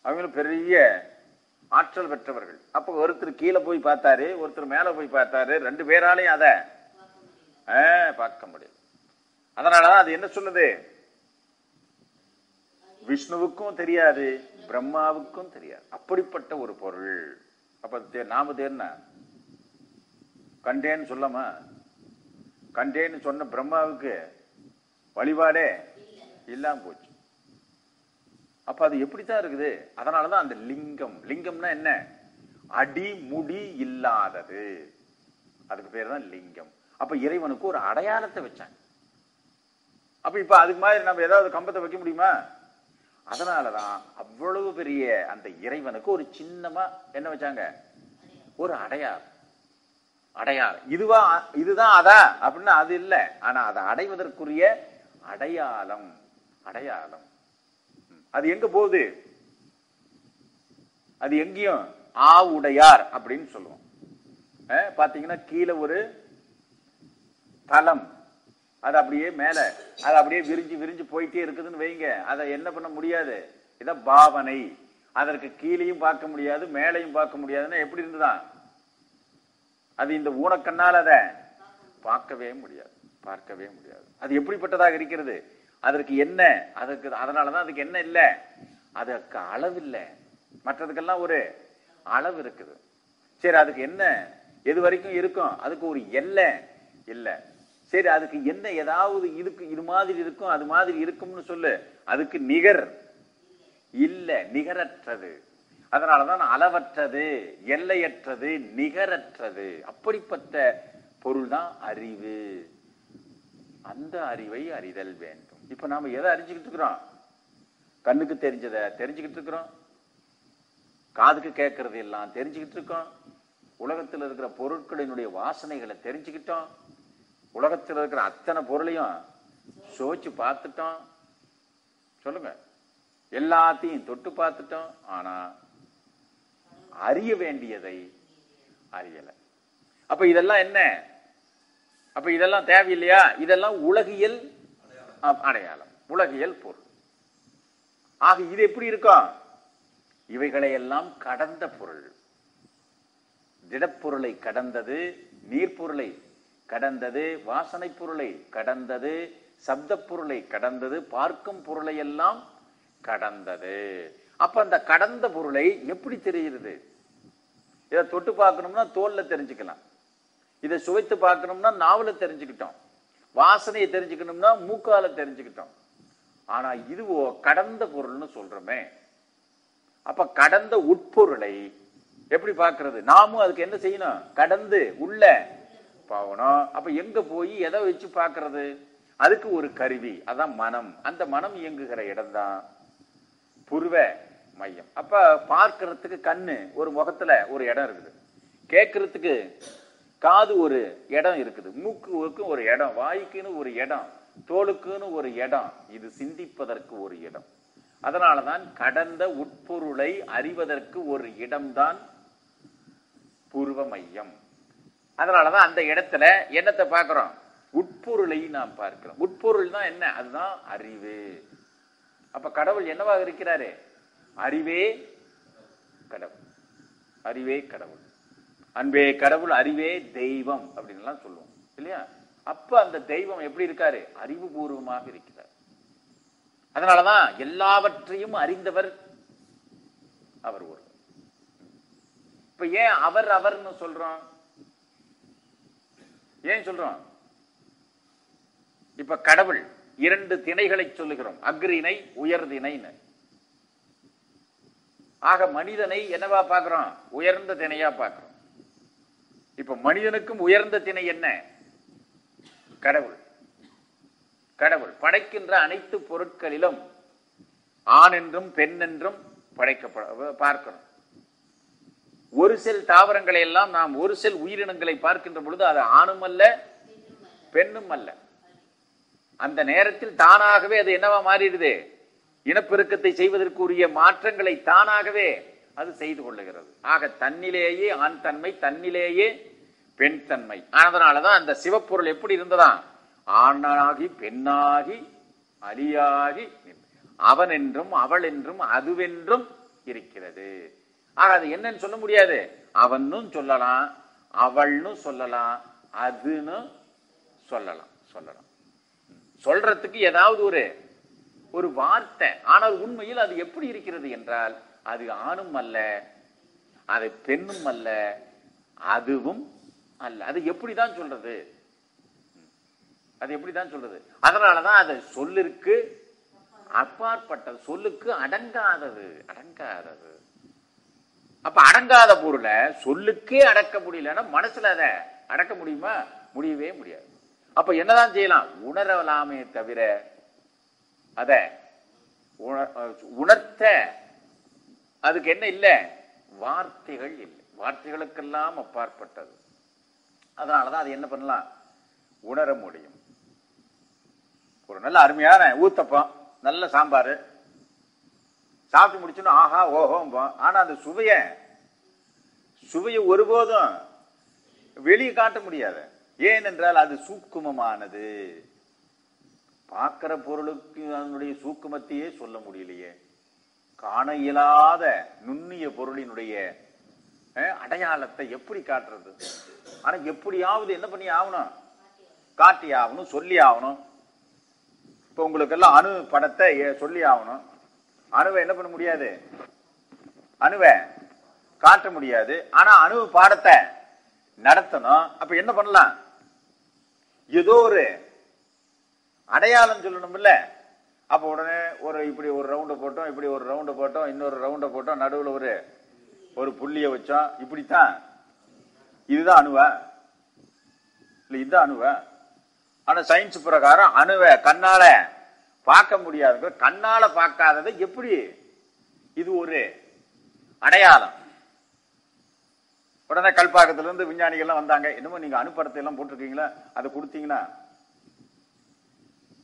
B: அவங்களும் பெரிய ஆற்றல் பெற்றவர்கள். அப்போ ஒருத்தர் கீழே போய் பார்த்தாரு ஒருத்தர் மேல போய் பார்த்தாரு. ரெண்டு பேராலையும் அதை பார்க்க முடியும் அதனாலதான் அது என்ன சொல்லுது? விஷ்ணுவுக்கும் தெரியாது பிரம்மாவுக்கும் தெரியாது. அப்படிப்பட்ட ஒரு பொருள். அப்ப தே- நாம தேர்னா? கண்டேன்னு சொல்லாமா? கண்டேன்னு சொன்ன பிரம்மாவுக்கு வழிபாடே இல்லாம போச்சு. அப்ப அது எப்படித்தான் இருக்குது? அதனாலதான் அந்த லிங்கம். லிங்கம்னா என்ன? அடி முடி இல்லாதது. அதுக்கு பேர் தான் லிங்கம். அப்ப இறைவனுக்கு ஒரு அடையாளத்தை வச்சாங்க. அப்ப இப்ப அதுக்கு மாதிரி நம்ம ஏதாவது கம்பத்தை வைக்க முடியுமா? அதனாலதான் அவ்வளவு பெரிய அந்த இறைவனுக்கு ஒரு சின்னமா என்ன வச்சாங்க? ஒரு அடையாளம். அடையாளம். இதுவா இதுதான் அதா அப்படின்னு அது இல்லை. ஆனா அதை அடைவதற்குரிய அடையாளம். அடையாளம். அது எங்க போகுது? அது எங்கேயும்? ஆ உடையார் அப்படின்னு சொல்லுவோம். பாத்தீங்கன்னா கீழே ஒரு தலம் அது அப்படியே மேல அது அப்படியே விரிஞ்சு விரிஞ்சு போயிட்டே இருக்குதுன்னு வைங்க. அதை என்ன பண்ண முடியாது? இதான் பாவனை. அதற்கு கீழேயும் பார்க்க முடியாது மேலையும் பார்க்க முடியாதுன்னா எப்படி இருந்துதான்? அது இந்த ஊனக்கண்ணால் அதை பார்க்கவே முடியாது பார்க்கவே முடியாது. அது எப்படிப்பட்டதாக இருக்கிறது? அதற்கு என்ன? அதற்கு அதனாலதான் அதுக்கு என்ன இல்லை? அதுக்கு அளவு இல்லை மற்றதுக்கெல்லாம் ஒரு அளவு இருக்குது. சரி அதுக்கு என்ன? எது வரைக்கும் இருக்கும்? அதுக்கு ஒரு எல்லை இல்லை. சரி அதுக்கு என்ன ஏதாவது இதுக்கு இது மாதிரி இருக்கும் அது மாதிரி இருக்கும்னு சொல்லு. அதுக்கு நிகர். இல்ல நிகரற்றது. அதனாலதான் அளவற்றது எல்லையற்றது நிகரற்றது. அப்படிப்பட்ட பொருள் தான் அறிவு. அந்த அறிவை அறிதல் வேண்டும். இப்ப நாம எதை அறிஞ்சுக்கிட்டு இருக்கிறோம்? கண்ணுக்கு தெரிஞ்சதை தெரிஞ்சுக்கிட்டு இருக்கிறோம். காதுக்கு கேட்கறது எல்லாம் தெரிஞ்சுக்கிட்டு இருக்கோம். உலகத்தில் இருக்கிற பொருட்களினுடைய வாசனைகளை தெரிஞ்சுக்கிட்டோம். உலகத்தில் இருக்கிற அத்தனை பொருளையும் சோச்சு பார்த்துட்டோம். சொல்லுங்க. எல்லாத்தையும் தொட்டு பார்த்துட்டோம். ஆனா அறிய வேண்டியதை அறியல. அப்ப இதெல்லாம் என்ன? அப்ப இதெல்லாம் தேவையில்லையா? இதெல்லாம் உலகியல் அடையாளம். உலகியல் பொருள். ஆக இது எப்படி இருக்கும்? இவைகளை எல்லாம் கடந்த பொருள். திடப்பொருளை கடந்தது நீர்ப்பொருளை கடந்தது வாசனை பொருளை கடந்தது சப்த பொருளை கடந்தது பார்க்கும் பொருளை எல்லாம் கடந்தது. அப்ப அந்த கடந்த பொருளை எப்படி தெரிகிறது? இதை தொட்டு பார்க்கணும்னா தோல்ல தெரிஞ்சுக்கலாம். இதை சுவைத்து பார்க்கணும்னா நாவல தெரிஞ்சுக்கிட்டோம். வாசனையை தெரிஞ்சுக்கணும்னா மூக்கால தெரிஞ்சுக்கிட்டோம். ஆனா இதுவோ கடந்த பொருள்னு சொல்றோமே. அப்ப கடந்த உட்பொருளை எப்படி பார்க்கறது? நாமும் அதுக்கு என்ன செய்யணும்? கடந்து உள்ள பாவனம் அப்ப எங்க போய் எதை வச்சு பார்க்கறது அதுக்கு ஒரு கருவி அதான் மனம். அந்த மனம் இயங்குகிற இடம்தான் புருவ மையம். அப்ப பார்க்கறதுக்கு கண்ணு ஒரு முகத்துல ஒரு இடம் இருக்குது. கேட்கறதுக்கு காது ஒரு இடம் இருக்குது. மூக்குக்கு ஒரு இடம் வாய்க்குன்னு ஒரு இடம் தோலுக்குன்னு ஒரு இடம். இது சிந்திப்பதற்கு ஒரு இடம். அதனாலதான் கடந்த உட்பொருளை அறிவதற்கு ஒரு இடம்தான் பூர்வ மையம். அதனாலதான் அந்த இடத்துல என்னத்தை பார்க்கிறோம்? உட்பொருளை நாம் பார்க்கிறோம். உட்பொருள் தான் என்ன? அதுதான் அறிவு. அப்ப கடவுள் என்னவாக இருக்கிறாரு? அறிவே கடவுள். அறிவே கடவுள். அன்பே கடவுள் அறிவே தெய்வம் அப்படின்னு எல்லாம் சொல்லுவோம். இல்லையா? அப்ப அந்த தெய்வம் எப்படி இருக்காரு? அறிவுபூர்வமாக இருக்கிறார். அதனாலதான் எல்லாவற்றையும் அறிந்தவர் அவர் ஒரு இப்ப ஏன் அவர் அவர்னு சொல்றோம்? ஏன் சொல்றோம்? இப்ப கடவுள் இரண்டு திணைகளை சொல்லுகிறோம். அக்ரிணை உயர்திணைன்னு. ஆக மனிதனை என்னவா பார்க்கிறோம்? உயர்ந்த திணையா பார்க்கிறோம். இப்ப மனிதனுக்கும் உயர்ந்த திணை என்ன? கடவுள். கடவுள் படைக்கின்ற அனைத்து பொருட்களிலும் ஆண் என்றும் பெண் என்றும் படைக்கப்பட பார்க்கிறோம். ஒரு செல் தாவரங்களை எல்லாம் நாம் ஒரு செல் உயிரினங்களை பார்க்கின்ற பொழுது அது ஆணும் அல்ல பெண்ணும் அல்ல. அந்த நேரத்தில் தானாகவே அது என்னவா மாறிடுது? இனப்பெருக்கத்தை செய்வதற்கு உரிய மாற்றங்களை தானாகவே அது செய்து கொள்ளுகிறது. ஆக தன்னிலேயே ஆண் தன்மை தன்னிலேயே பெண் தன்மை. அதனாலதான் அந்த சிவப்பொருள் எப்படி இருந்ததா? ஆணாகி பெண்ணாகி அலியாகி அவன் என்றும் அவள் என்றும் அதுவென்றும் இருக்கிறது. ஆக அது என்னன்னு சொல்ல முடியாது. அவனும் சொல்லலாம் அவள்னு சொல்லலாம் அதுன்னு சொல்லலாம் சொல்லலாம். சொல்றதுக்கு ஏதாவது ஒரு ஒரு வார்த்தை. ஆனால் உண்மையில் அது எப்படி இருக்கிறது என்றால் அது ஆணும் அல்ல அது பெண்ணும் அல்ல அதுவும் அல்ல. அது எப்படிதான் சொல்றது? அது எப்படிதான் சொல்றது? அதனாலதான் அது சொல்லிற்கு அப்பாற்பட்டது சொல்லுக்கு அடங்காதது அடங்காதது. அப்ப அடங்காத பொருளை சொல்லுக்கே அடக்க முடியலன்னா மனசுல அத அடக்க முடியுமா? முடியவே முடியாது. அப்ப என்னதான் செய்யலாம்? உணரலாமே தவிர அத உண- உணர்த்த அதுக்கு என்ன இல்லை? வார்த்தைகள் இல்லை. வார்த்தைகளுக்கெல்லாம் அப்பாற்பட்டது. அதனாலதான் அது என்ன பண்ணலாம்? உணர முடியும். ஒரு நல்ல அருமையான ஊத்தப்பம் நல்ல சாம்பார். சாப்பிட்டு முடிச்சோன்னா ஆஹா ஓஹோம்போம் ஆனால் அந்த சுவையை சுவையை ஒருபோதும் வெளியே காட்ட முடியாது. ஏனென்றால் அது சூக்குமமானது. பார்க்கிற பொருளுக்கு அதனுடைய சூக்குமத்தையே சொல்ல முடியலையே. காண இயலாத நுண்ணிய பொருளினுடைய அடையாளத்தை எப்படி காட்டுறது? ஆனா எப்படியாவது என்ன பண்ணி ஆகணும்? காட்டி ஆகணும் சொல்லி ஆகணும் இப்போ உங்களுக்கெல்லாம் அணு படத்தை ஏ- சொல்லி ஆகணும் அணுவை என்ன பண்ண முடியாது? அணுவை காட்ட முடியாது. ஆனா அணு பாடத்தை நடத்தணும். அப்ப என்ன பண்ணலாம்? ஏதோ ஒரு அடையாளம் சொல்லணும்ல? அப்ப உடனே ஒரு இப்படி ஒரு ரவுண்டை போட்டோம் இப்படி ஒரு ரவுண்டை போட்டோம் இன்னொரு ரவுண்டை போட்டோம் நடுவில் ஒரு ஒரு புள்ளிய வச்சோம். இப்படித்தான். இதுதான் அணுவா? இல்ல இதுதான் அணுவா? ஆனா சயின்ஸ் பிரகாரம் அணுவை கண்ணால பார்க்க முடியாத கண்ணால பார்க்காததை எப்படி? இது ஒரு அடையாளம். உடனே கல்பாக்கத்துல இருந்து விஞ்ஞானிகள்லாம் வந்தாங்க. என்னமோ நீங்க அணுப்படத்தை எல்லாம் போட்டிருக்கீங்களா? அதை கொடுத்தீங்கன்னா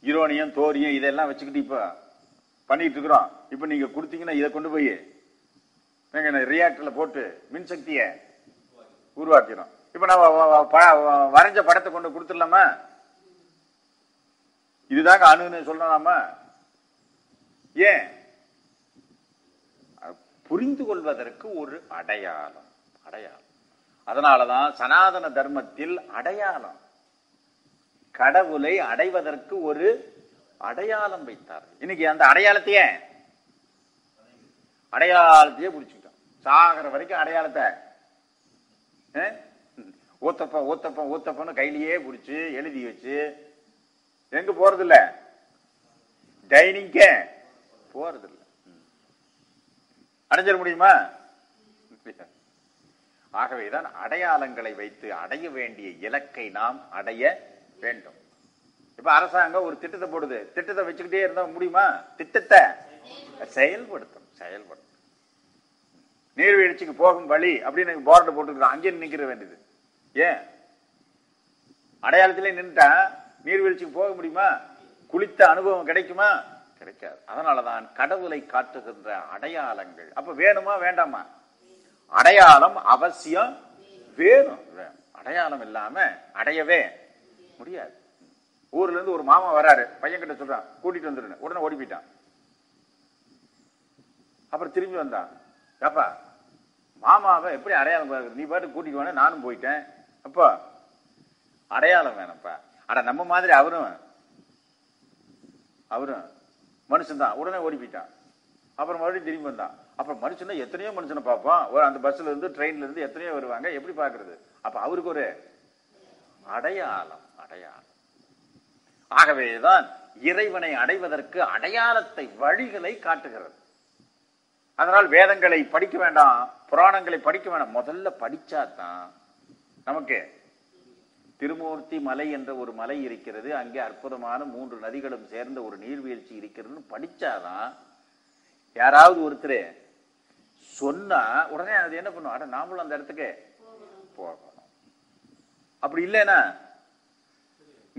B: யுரோனியம் தோரியம் இதெல்லாம் வச்சுக்கிட்டு இப்ப பண்ணிட்டு இருக்கிறோம். இப்ப நீங்க கொடுத்தீங்கன்னா இதை கொண்டு போய் ரியாக்டர்ல போட்டு மின்சக்தியை உருவாக்கிறோம் இப்ப நான் வரைஞ்ச படத்தை கொண்டு கொடுத்துடலாமா? இதுதாங்க அணுன்னு சொல்லலாமா ஏன்? புரிந்து கொள்வதற்கு ஒரு அடையாளம். அடையாளம். அதனாலதான் சனாதன தர்மத்தில் அடையாளம். கடவுளை அடைவதற்கு ஒரு அடையாளம் வைத்தார். இன்னைக்கு அந்த அடையாளத்தையே அடையாளத்தையே பிடிச்சிக்கிட்டோம். சாகிற வரைக்கும் அடையாளத்தை அஹ், ஊத்தப்ப ஊத்தப்பன்னு கையிலேயே பிடிச்சி எழுதி வச்சு எங்க போறது இல்ல டைனிங்க. போறது இல்ல அடைஞ்சிட முடியுமா? ஆகவேதான் அடையாளங்களை வைத்து அடைய வேண்டிய இலக்கை நாம் அடைய வேண்டும். இப்ப அரசாங்கம் ஒரு திட்டத்தை போடுது. திட்டத்தை வச்சுக்கிட்டே இருந்தா முடியுமா? திட்டத்தை செயல்படுத்தும் செயல்படுத்தும். நீர்வீழ்ச்சிக்கு போகும் வழி அப்படின்னு போர்டு போட்டுக்கிறோம் அங்கே நிக்கிற வேண்டியது. ஏன்? அடையாளத்திலே நின்றுட்டா நீர்வீழ்ச்சிக்கு போக முடியுமா? குளித்த அனுபவம் கிடைக்குமா? கிடைக்காது. அதனாலதான் கடவுளை காட்டுகின்ற அடையாளங்கள். அப்ப வேணுமா வேண்டாமா? அடையாளம் அவசியம் வேணும். வேணும். அடையாளம் இல்லாம அடையவே முடியாது. ஊர்ல இருந்து ஒரு மாமா வராரு. பையன் கிட்ட சொல்றான் கூட்டிட்டு வந்துருன்னு. உடனே ஓடி போயிட்டான். அப்புறம் திரும்பி வந்தான். ஏப்பா மாமாவை எப்படி அடையாளம் நீ பாட்டு கூட்டிட்டு வானே நானும் போயிட்டேன். அப்போ அடையாளம் வேணும்ப்பா. அட நம்ம மாதிரி அவரும் அவரும் மனுஷன்தான். உடனே ஓடி போயிட்டான். அப்புறம் மறுபடியும் திரும்பி வந்தான். அப்புறம் மனுஷனை எத்தனையோ மனுஷனை பார்ப்போம். ஒரு அந்த பஸ்ல இருந்து ட்ரெயின்ல இருந்து எத்தனையோ வருவாங்க. எப்படி பாக்குறது அப்ப அவருக்கு ஒரு அடையாளம் அடையாளம். ஆகவேதான் இறைவனை அடைவதற்கு அடையாளத்தை வழிகளை காட்டுகிறது. அதனால் வேதங்களை படிக்க வேண்டாம் புராணங்களை படிக்க வேண்டாம். முதல்ல படிச்சாதான் நமக்கு திருமூர்த்தி மலை என்ற ஒரு மலை இருக்கிறது. அங்கே அற்புதமான மூன்று நதிகளும் சேர்ந்த ஒரு நீர்வீழ்ச்சி இருக்கிறதுன்னு படித்தாதான் யாராவது ஒருத்தர் சொன்னால் உடனே அது என்ன பண்ணும்? அட நாமளும் அந்த இடத்துக்கு போகணும். அப்படி இல்லைன்னா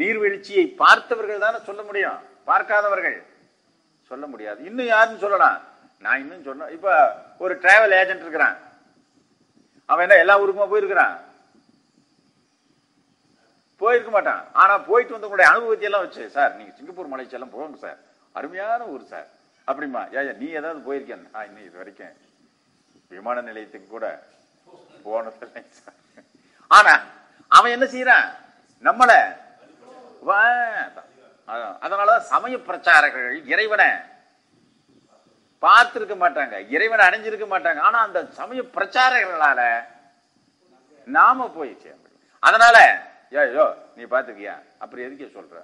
B: நீர்வீழ்ச்சியை பார்த்தவர்கள் தானே சொல்ல முடியும். பார்க்காதவர்கள் சொல்ல முடியாது. இன்னும் யாருன்னு சொல்லலாம். நான் இன்னும் சொன்ன இப்போ ஒரு டிராவல் ஏஜென்ட் இருக்கிறான். அவன் என்ன எல்லா ஊருக்குமா போயிருக்கிறான்? போயிருக்க மாட்டான். ஆனால் போயிட்டு வந்தவங்களுடைய அனுபவத்தை எல்லாம் வச்சு சார் நீங்கள் சிங்கப்பூர் மலேசியெல்லாம் போங்க சார். அருமையான ஊர் சார். அப்படிமா ஏயா நீ ஏதாவது போயிருக்கேன் ஆ இன்னும் இது வரைக்கும் விமான நிலையத்துக்கு கூட போனதில்லை சார். ஆனா அவன் என்ன செய்யறான்? நம்மளை வா- அதான். அதனாலதான் சமய பிரச்சாரகர்கள் இறைவனை பார்த்திருக்க மாட்டாங்க. இறைவனை அடைஞ்சிருக்க மாட்டாங்க. ஆனா அந்த சமய பிரச்சாரகர்களால நாம போயிடுச்சு அதனால ஏ அதனால நீ பார்த்துக்கியா? அப்புறம் எதுக்கே சொல்ற?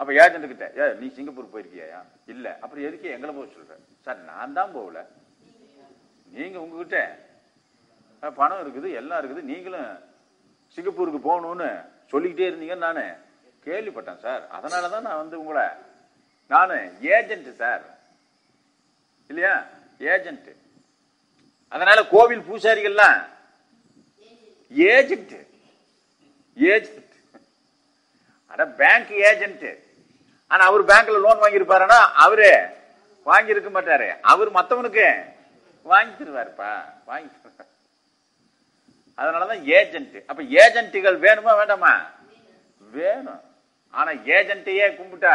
B: அப்ப ஏஜென்ட் கிட்ட ஏ நீ சிங்கப்பூர் போயிருக்கியா இல்ல. அப்புறம் எதுக்கே எங்களை போக சொல்ற? சார் நான் தான் போகல. நீங்க உங்ககிட்ட பணம் இருக்குது எல்லாம் இருக்குது நீங்களும் சிங்கப்பூருக்கு போகணும்னு சொல்லிக்கிட்டே இருந்தீங்கன்னு நான் கேள்விப்பட்டேன் சார். அதனால தான் நான் வந்து உங்களை நான் ஏஜென்ட் சார். இல்லையா? ஏஜென்ட். அதனால கோவில் பூசாரிகள்லாம் ஏஜென்ட். ஏஜென்ட் அட பேங்க் ஏஜென்ட் ஆனா அவர் பேங்க்ல லோன் வாங்கியிருப்பாருன்னா அவரு வாங்கியிருக்க மாட்டாரு. அவர் மத்தவனுக்கு வாங்கி தருவாருப்பா வாங்கி தருவாரு அதனாலதான் ஏஜென்ட் அப்ப ஏஜென்ட்டுகள் வேணுமா வேண்டாமா? வேணும். ஆனா ஏஜென்ட்டையே கும்பிட்டா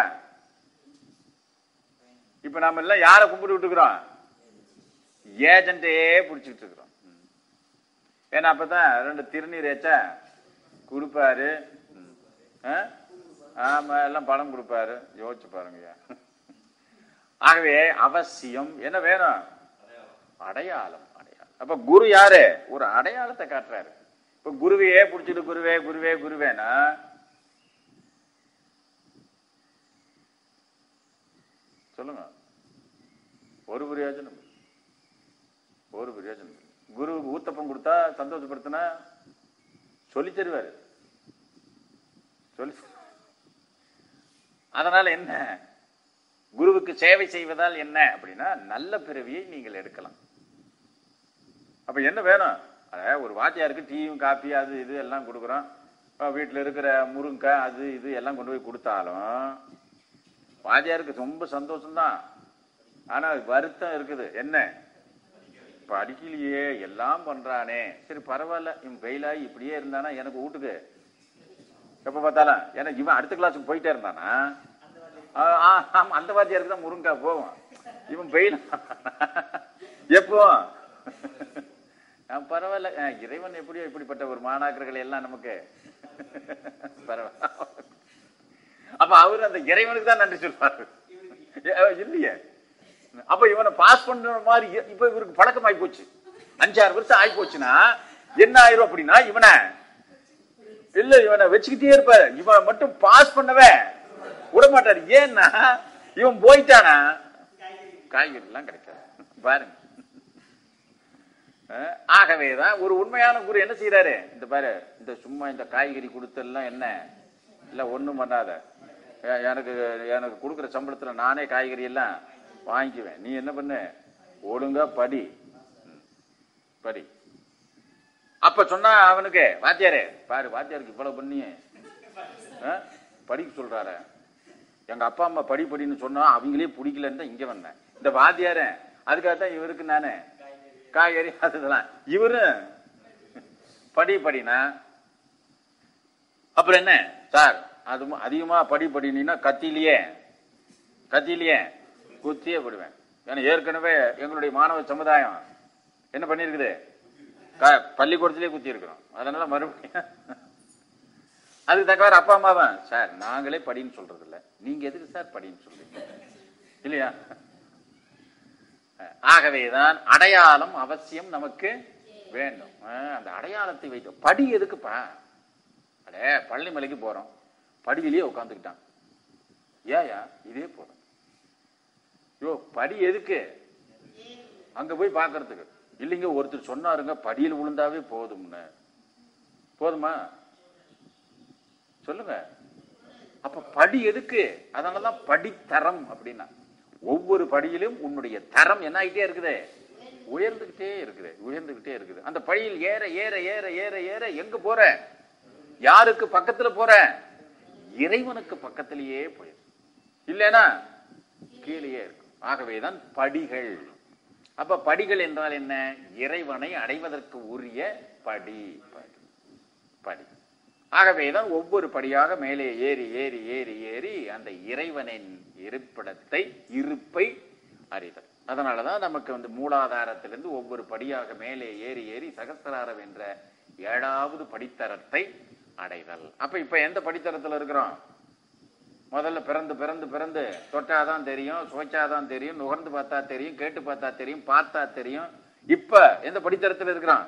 B: இப்ப நம்ம எல்லாம் யார கும்பிட்டு இருக்கிறோம் ஏஜென்ட்டையே பிடிச்சிட்டு இருக்கிறோம். ம். ஏன்னா அப்பதான் ரெண்டு திருநீர் ஏச்சா கொடுப்பாரு. ம். ஆமா எல்லாம் பணம் கொடுப்பாரு. யோசிச்சு பாருங்க. ஆகவே அவசியம் என்ன வேணும்? அடையாளம் அடையாளம். அப்ப குரு யாரு? ஒரு அடையாளத்தை காட்டுறாரு. இப்ப குருவையே புடிச்சிட்டு குருவே குருவே குருவேனா? சொல்லுங்க. ஒரு பிரயோஜனம். ஒரு பிரயோஜனம். குரு ஊத்தப்பம் கொடுத்தா சந்தோஷப்படுத்தினா சொல்லி தருவார். சொல்லி அதனால என்ன? குருவுக்கு சேவை செய்வதால் என்ன அப்படின்னா நல்ல பிறவியை நீங்கள் எடுக்கலாம். அப்போ என்ன வேணும்? அட, ஒரு வாத்தியாருக்கு டீயும் காப்பி அது இது எல்லாம் கொடுக்குறோம். வீட்டில் வீட்டுல இருக்கிற முருங்கை அது இது எல்லாம் கொண்டு போய் கொடுத்தாலும் வாத்தியாருக்கு ரொம்ப சந்தோஷம்தான். ஆனா வருத்தம் இருக்குது. என்ன? படிக்கலையே எல்லாம் பண்றானே. சரி பரவாயில்ல இவன் ஃபெயிலாகி இப்படியே இருந்தானா? எனக்கு வீட்டுக்கு எப்ப பார்த்தாலும் ஏன்னா இவன் அடுத்த கிளாஸுக்கு போயிட்டே இருந்தானா? ஆ, ஆமா அந்த வாத்தியாருக்கு தான் முருங்கா போவோம் இவன் பெயில் எப்போ? பரவாயில்ல. இறைவன் எப்படியோ இப்படிப்பட்ட ஒரு மாணாக்கர்கள் எல்லாம் நமக்கு. பரவாயில்ல. அப்ப அவர் அந்த இறைவனுக்கு தான் நன்றி சொல்வாரு. இல்லையே. அப்ப இவனை பாஸ் பண்ற மாதிரி இப்ப இவருக்கு பழக்கமாயி போச்சு. அஞ்சாறு வருஷம் ஆகி போச்சுன்னா என்ன ஆயிரும் அப்படின்னா இவனை இல்ல இவனை வச்சுக்கிட்டே இருப்பாரு இவன் மட்டும் பாஸ் பண்ணவே விட மாட்டாரு ஏன்னா இவன் போயிட்டானா? காய்கறி எல்லாம் கிடைக்காது. பாருங்க. ஆகவேதான் ஒரு உண்மையான குரு என்ன செய்யறாரு இந்த பாரு இந்த சும்மா இந்த காய்கறி கொடுத்தெல்லாம் என்ன? இல்ல ஒண்ணும் பண்ணாத. எனக்கு எனக்கு கொடுக்குற சம்பளத்துல நானே காய்கறி எல்லாம் வாங்கிக்குவேன். நீ என்ன பண்ணு? ஒழுங்கா படி. படி. அப்ப சொன்னா அவனுக்கு வாத்தியாரே பாரு வாத்தியாருக்கு இவ்வளவு பண்ணி ஆ? படிக்க சொல்றாரு. எங்க அப்பா அம்மா படி படின்னு சொன்னா அவங்களே பிடிக்கலன்னு தான் இங்க வந்தேன். இந்த வாத்தியாரன் அதுக்காக தான் இவருக்கு நானே காய்கறி அது இவரு படி படினா அப்புறம் என்ன? சார் அது அதிகமா படி படினா கத்திலேயே கத்திலேயே குத்தியே போடுவேன். ஏன்னா ஏற்கனவே எங்களுடைய மாணவ சமுதாயம் என்ன பண்ணிருக்குது பள்ளிக்கூடத்திலே குத்தி இருக்கிறோம் அதனால மறுபடியும் அதுக்கு தக்கவாறு அப்பா அம்மாவன் சார் நாங்களே படின்னு சொல்றது இல்ல நீங்க எதுக்கு சார் படின்னு சொல்றீங்க? இல்லையா? ஆகவேதான் அடையாளம் அவசியம் நமக்கு வேண்டும். அந்த அடையாளத்தை வைத்து. படி எதுக்குப்பா? அடே பள்ளிமலைக்கு போறோம். படியிலேயே உட்காந்துக்கிட்டான் ஏயா? இதே போதும். ஐயோ படி எதுக்கு? அங்க போய் பாக்குறதுக்கு. இல்லைங்க ஒருத்தர் சொன்னாருங்க படியில் விழுந்தாவே போதும்னு. போதுமா? சொல்லுங்க. அப்ப படி எதுக்கு? அதனாலதான் படித்தரம் அப்படின்னா. ஒவ்வொரு படியிலும் உன்னுடைய தரம் என்ன ஆகிட்டே இருக்குது? உயர்ந்துகிட்டே இருக்குது உயர்ந்துகிட்டே இருக்குது. அந்த படியில் ஏற ஏற ஏற ஏற ஏற எங்க போற? யாருக்கு பக்கத்துல போற? இறைவனுக்கு பக்கத்திலேயே போயிரு. இல்லைன்னா கீழேயே இருக்கும் ஆகவேதான் படிகள். அப்ப படிகள் என்றால் என்ன? இறைவனை அடைவதற்கு உரிய படி. படி. ஆகவேதான் ஒவ்வொரு படியாக மேலே ஏறி ஏறி ஏறி ஏறி அந்த இறைவனின் இருப்பிடத்தை இருப்பை அறிதல். அதனாலதான் நமக்கு வந்து மூலாதாரத்திலிருந்து ஒவ்வொரு படியாக மேலே ஏறி ஏறி சகசிராரம் என்ற ஏழாவது படித்தரத்தை அடைதல். அப்ப இப்ப எந்த படித்தரத்துல இருக்கிறோம்? முதல்ல பிறந்து பிறந்து பிறந்து தொட்டாதான் தெரியும் சுவைச்சாதான் தெரியும் நுகர்ந்து பார்த்தா தெரியும் கேட்டு பார்த்தா தெரியும் பார்த்தா தெரியும். இப்ப எந்த படித்தரத்தில் இருக்கிறான்?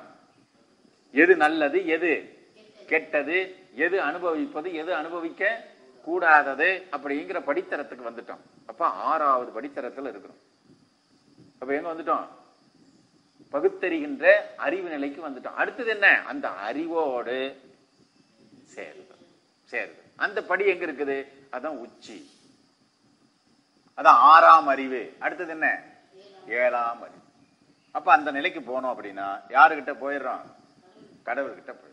B: எது நல்லது எது கெட்டது எது அனுபவிப்பது எது அனுபவிக்க கூடாதது அப்படிங்கிற படித்தரத்துக்கு வந்துட்டோம். அப்ப ஆறாவது படித்தரத்தில் இருக்கிறோம். அப்ப எங்க வந்துட்டோம்? பகுத்தறிகின்ற அறிவு நிலைக்கு வந்துட்டோம். அடுத்தது என்ன? அந்த அறிவோடு சேருதல் சேருது. அந்த படி எங்க இருக்குது? அதான் உச்சி. அதான் ஆறாம் அறிவு. அடுத்தது என்ன? ஏழாம் அறிவு. அப்ப அந்த நிலைக்கு போனோம் அப்படின்னா யாருகிட்ட போயிடுறோம்? கடவுள்கிட்ட போயிடும்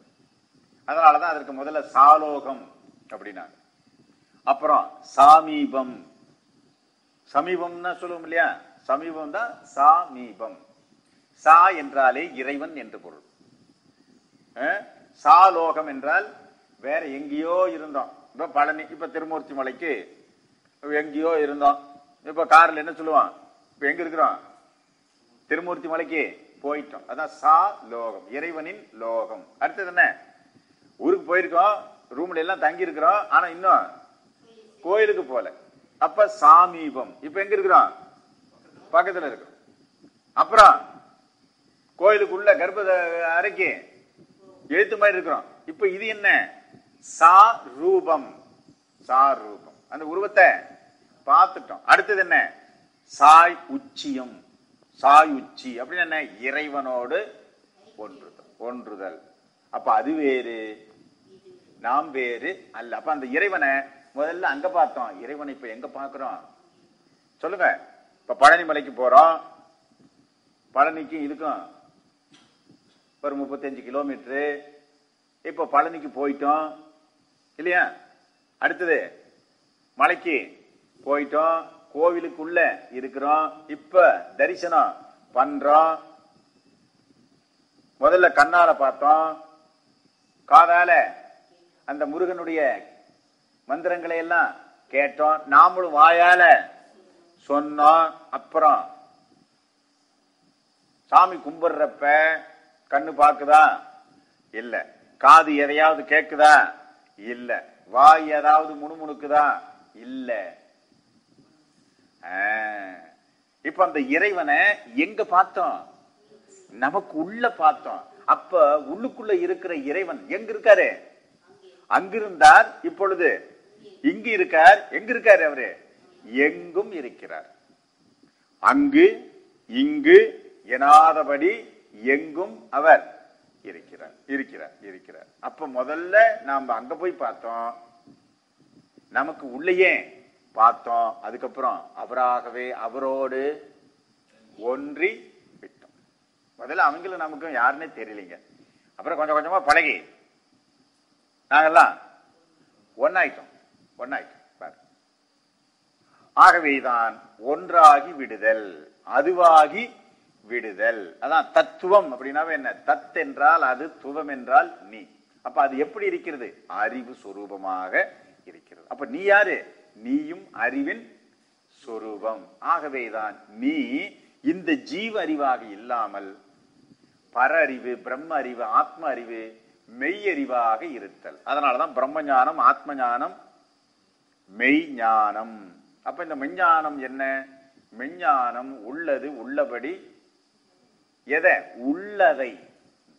B: அதனாலதான் அதற்கு முதல்ல சாலோகம் அப்படின்னாங்க. அப்புறம் சாமீபம். சமீபம்னா சொல்லுவோம் இல்லையா? சமீபம் தான் சாமீபம். சா என்றாலே இறைவன் என்று பொருள். சாலோகம் என்றால் வேற எங்கேயோ இருந்தோம். இப்ப பழனி இப்ப திருமூர்த்தி மலைக்கு எங்கேயோ இருந்தோம். இப்ப கார்ல என்ன சொல்லுவான்? இப்ப எங்க இருக்கிறோம்? திருமூர்த்தி மலைக்கு போயிட்டோம். அதான் சா லோகம் இறைவனின் லோகம். அடுத்தது என்ன? ஊருக்கு போயிருக்கோம் ரூம்ல எல்லாம் தங்கி இருக்கிறோம் ஆனா இன்னும் கோயிலுக்கு போல. அப்ப சாமீபம். இப்ப எங்க இருக்கிறோம்? பக்கத்துல இருக்கிறோம் அப்புறம் கோயிலுக்குள்ள கர்ப்ப அறைக்கு எழுத்து மாதிரி இருக்கிறோம். இப்ப இது என்ன? சா ரூபம் சா ரூபம் அந்த உருவத்தை பார்த்துட்டோம். அடுத்தது என்ன? சாய் உச்சியம். சாய் உச்சி. அப்படின்னு என்ன? இறைவனோடு ஒன்றுதல். ஒன்றுதல். அப்ப அது வேறு? நாம் வேறு அல்ல. அப்ப அந்த இறைவனை முதல்ல அங்க பார்த்தோம். இறைவனை இப்ப எங்க பாக்குறோம் சொல்லுங்க. இப்ப பழனி மலைக்கு போறோம். பழனிக்கும் இதுக்கும் ஒரு முப்பத்தஞ்சு கிலோமீட்டரு. இப்ப பழனிக்கு போயிட்டோம். இல்லையா? அடுத்தது மலைக்கு போயிட்டோம் கோவிலுக்குள்ள இருக்கிறோம் இப்ப தரிசனம் பண்றோம். முதல்ல கண்ணால பார்த்தோம். காதால அந்த முருகனுடைய மந்திரங்களை எல்லாம் கேட்டோம். நாமளும் வாயால சொன்னோம். அப்புறம் சாமி கும்பிடுறப்ப கண்ணு பாக்குதா இல்ல. காது எதையாவது கேக்குதா? இல்ல. வாய் ஏதாவது முணுமுணுக்குதா? இல்ல. இப்ப அந்த இறைவனை எங்க பார்த்தோம்? நமக்கு உள்ள பார்த்தோம். அப்ப உள்ளுக்குள்ள இருக்கிற இறைவன் எங்க இருக்காரு? அங்கிருந்தார் இப்பொழுது இங்கு இருக்கார் எங்க இருக்காரு அவரு? எங்கும் இருக்கிறார். அங்கு இங்கு எனாதபடி எங்கும் அவர். இருக்கிறார் இருக்கிறார் இருக்கிறார் அப்ப முதல்ல நாம அங்க போய் பார்த்தோம். நமக்கு உள்ளேயே பார்த்தோம். அதுக்கப்புறம் அவராகவே அவரோடு ஒன்றி விட்டோம். முதல்ல அவங்களும் நமக்கும் யாருன்னே தெரியலைங்க. அப்புறம் கொஞ்சம் கொஞ்சமா பழகி. நாங்கெல்லாம் ஒன்னாயிட்டோம் ஒன்னாயிட்டோம் பாரு ஆகவேதான் ஒன்றாகி விடுதல் அதுவாகி விடுதல். அதான் தத்துவம் அப்படின்னாவே என்ன? தத் என்றால் அது துவம் என்றால் நீ. அப்ப அது எப்படி இருக்கிறது? அறிவு சொரூபமாக இருக்கிறது. அப்ப நீ யாரு? நீயும் அறிவின் சொரூபம். ஆகவேதான் நீ இந்த ஜீவ அறிவாக இல்லாமல் பர அறிவு பிரம்ம அறிவு ஆத்ம அறிவு மெய்யறிவாக இருத்தல். அதனாலதான் பிரம்ம ஞானம் ஆத்ம ஞானம் மெய் ஞானம் அப்ப இந்த மெஞ்ஞானம் என்ன? மெஞ்ஞானம் உள்ளது உள்ளபடி எதை? உள்ளதை.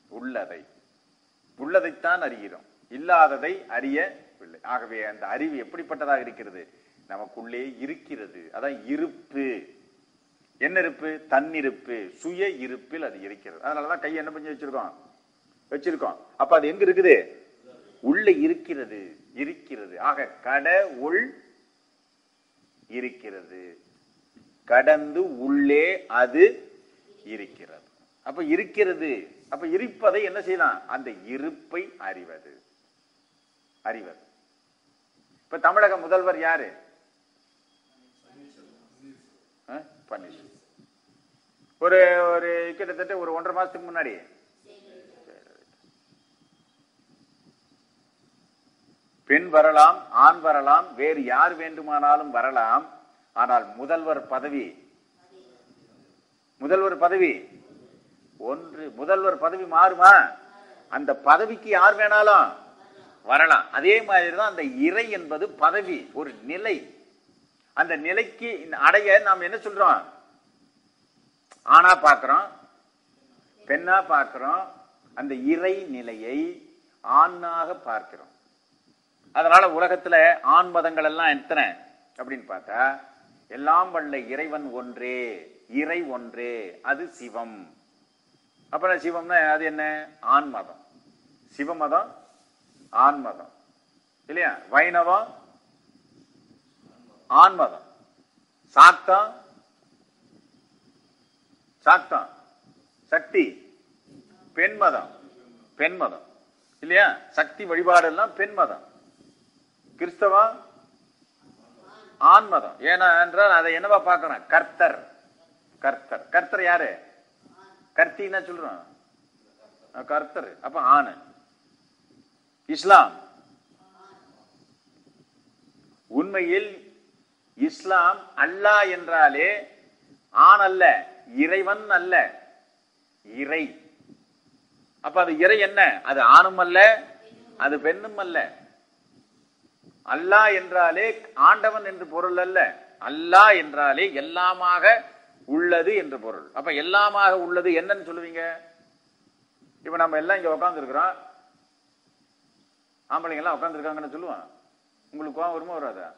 B: உள்ளதை. உள்ளதைத்தான் அறிகிறோம். இல்லாததை அறியவில்லை. ஆகவே அந்த அறிவு எப்படிப்பட்டதாக இருக்கிறது? நமக்குள்ளே இருக்கிறது. அதான் இருப்பு. என்ன இருப்பு? தன்னிருப்பு. சுய இருப்பில் அது இருக்கிறது. அதனாலதான் கை என்ன பண்ணி வச்சிருக்கோம்? வச்சிருக்கோம். அப்ப அது எங்க இருக்குது? உள்ள இருக்கிறது. இருக்கிறது. ஆக கட உள் இருக்கிறது. கடந்து உள்ளே அது இருக்கிறது. அப்ப இருக்கிறது. அப்ப இருப்பதை என்ன செய்யலாம்? அந்த இருப்பை அறிவது. அறிவது. இப்ப தமிழக முதல்வர் யாரு? பன்னீர்செல்வம். ஒரு ஒரு கிட்டத்தட்ட ஒரு ஒன்றரை மாசத்துக்கு முன்னாடி. பெண் வரலாம் ஆண் வரலாம் வேறு யார் வேண்டுமானாலும் வரலாம். ஆனால் முதல்வர் பதவி முதல்வர் பதவி ஒன்று முதல்வர் பதவி மாறுமா? அந்த பதவிக்கு யார் வேணாலும் வரலாம். அதே மாதிரி தான் அந்த இறை என்பது பதவி ஒரு நிலை. அந்த நிலைக்கு அடைய நாம் என்ன சொல்றோம்? ஆணா பார்க்கிறோம் பெண்ணா பார்க்கிறோம் அந்த இறை நிலையை ஆணாக பார்க்கிறோம். அதனால உலகத்துல ஆண் மதங்கள் எல்லாம் எத்தனை அப்படின்னு பார்த்தா எல்லாம் வல்ல இறைவன் ஒன்றே இறை ஒன்றே அது சிவம். அப்புறம் சிவம்னா அது என்ன? ஆண் மதம் சிவ மதம் ஆன்மதம் இல்லையா? வைணவம் ஆன்மதம் சாக்தம் சாக்தம் சக்தி பெண்மதம். பெண்மதம். இல்லையா? சக்தி வழிபாடெல்லாம் பெண்மதம். கிறிஸ்தவம் ஆன்மதம் ஏன்னா என்றால் அதை என்னவா பார்க்கணும்? கர்த்தர். கர்த்தர். கர்த்தர் யாரு? கர்த்தின்னா சொல்றோம். கர்த்தர். அப்ப ஆன இஸ்லாம். உண்மையில் இஸ்லாம் அல்லாஹ் என்றாலே ஆண் அல்ல இறைவன் அல்ல. இறை. அப்ப அது இறை என்ன? அது ஆணும் அல்ல அது பெண்ணும் அல்ல. அல்லாஹ் என்றாலே ஆண்டவன் என்று பொருள் அல்ல. அல்லாஹ் என்றாலே எல்லாமாக உள்ளது என்று பொருள். அப்ப எல்லாமாக உள்ளது என்னன்னு சொல்லுவீங்க? இப்ப நம்ம எல்லாம் இங்க உட்கார்ந்து இருக்கிறோம் ஆம்பளைங்க எல்லாம் உட்காந்துருக்காங்கன்னு சொல்லுவான். உங்களுக்கு கோவம் வருமா வராதா?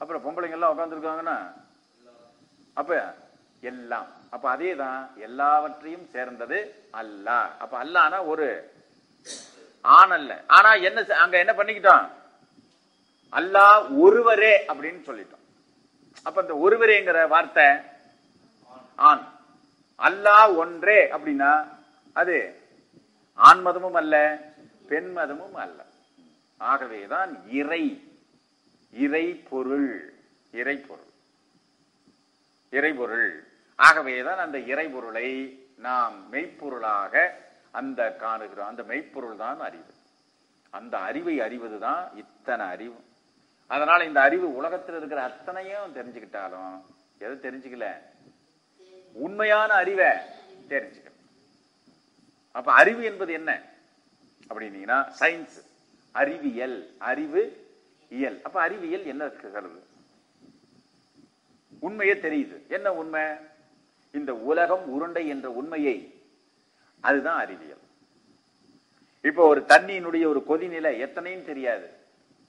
B: அப்புறம் பொம்பளைங்க எல்லாம் உட்காந்துருக்காங்கன்னா அப்ப எல்லாம். அப்ப அதே தான் எல்லாவற்றையும் சேர்ந்தது அல்லாஹ். அப்ப அல்லானா ஒரு ஆண் அல்ல. ஆனா என்ன அங்க என்ன பண்ணிக்கிட்டோம்? அல்லாஹ் ஒருவரே அப்படின்னு சொல்லிட்டோம். அப்ப இந்த ஒருவரேங்கிற வார்த்தை ஆண். அல்லாஹ் ஒன்றே அப்படின்னா அது ஆண் மதமும் அல்ல பெண் மதமும் அல்ல. ஆகவேதான் இறை இறை பொருள் இறை பொருள். இறைபொருள் ஆகவேதான் அந்த இறை பொருளை நாம் மெய்ப்பொருளாக அந்த காணுகிறோம். அந்த மெய்ப்பொருள் தான் அறிவு. அந்த அறிவை அறிவதுதான் இத்தனை அறிவு. அதனால இந்த அறிவு உலகத்தில் இருக்கிற அத்தனையும் தெரிஞ்சுக்கிட்டாலும் எதை தெரிஞ்சுக்கல? உண்மையான அறிவை தெரிஞ்சுக்கணும். அப்ப அறிவு என்பது என்ன? அப்படின்னீங்கன்னா சயின்ஸ் அறிவியல். அறிவு இயல். அப்ப அறிவியல் என்ன கருது உண்மையே தெரியுது. என்ன உண்மை? இந்த உலகம் உருண்டை என்ற உண்மையை. அதுதான் அறிவியல். இப்போ ஒரு தண்ணியினுடைய ஒரு கொதிநிலை எத்தனையும் தெரியாது.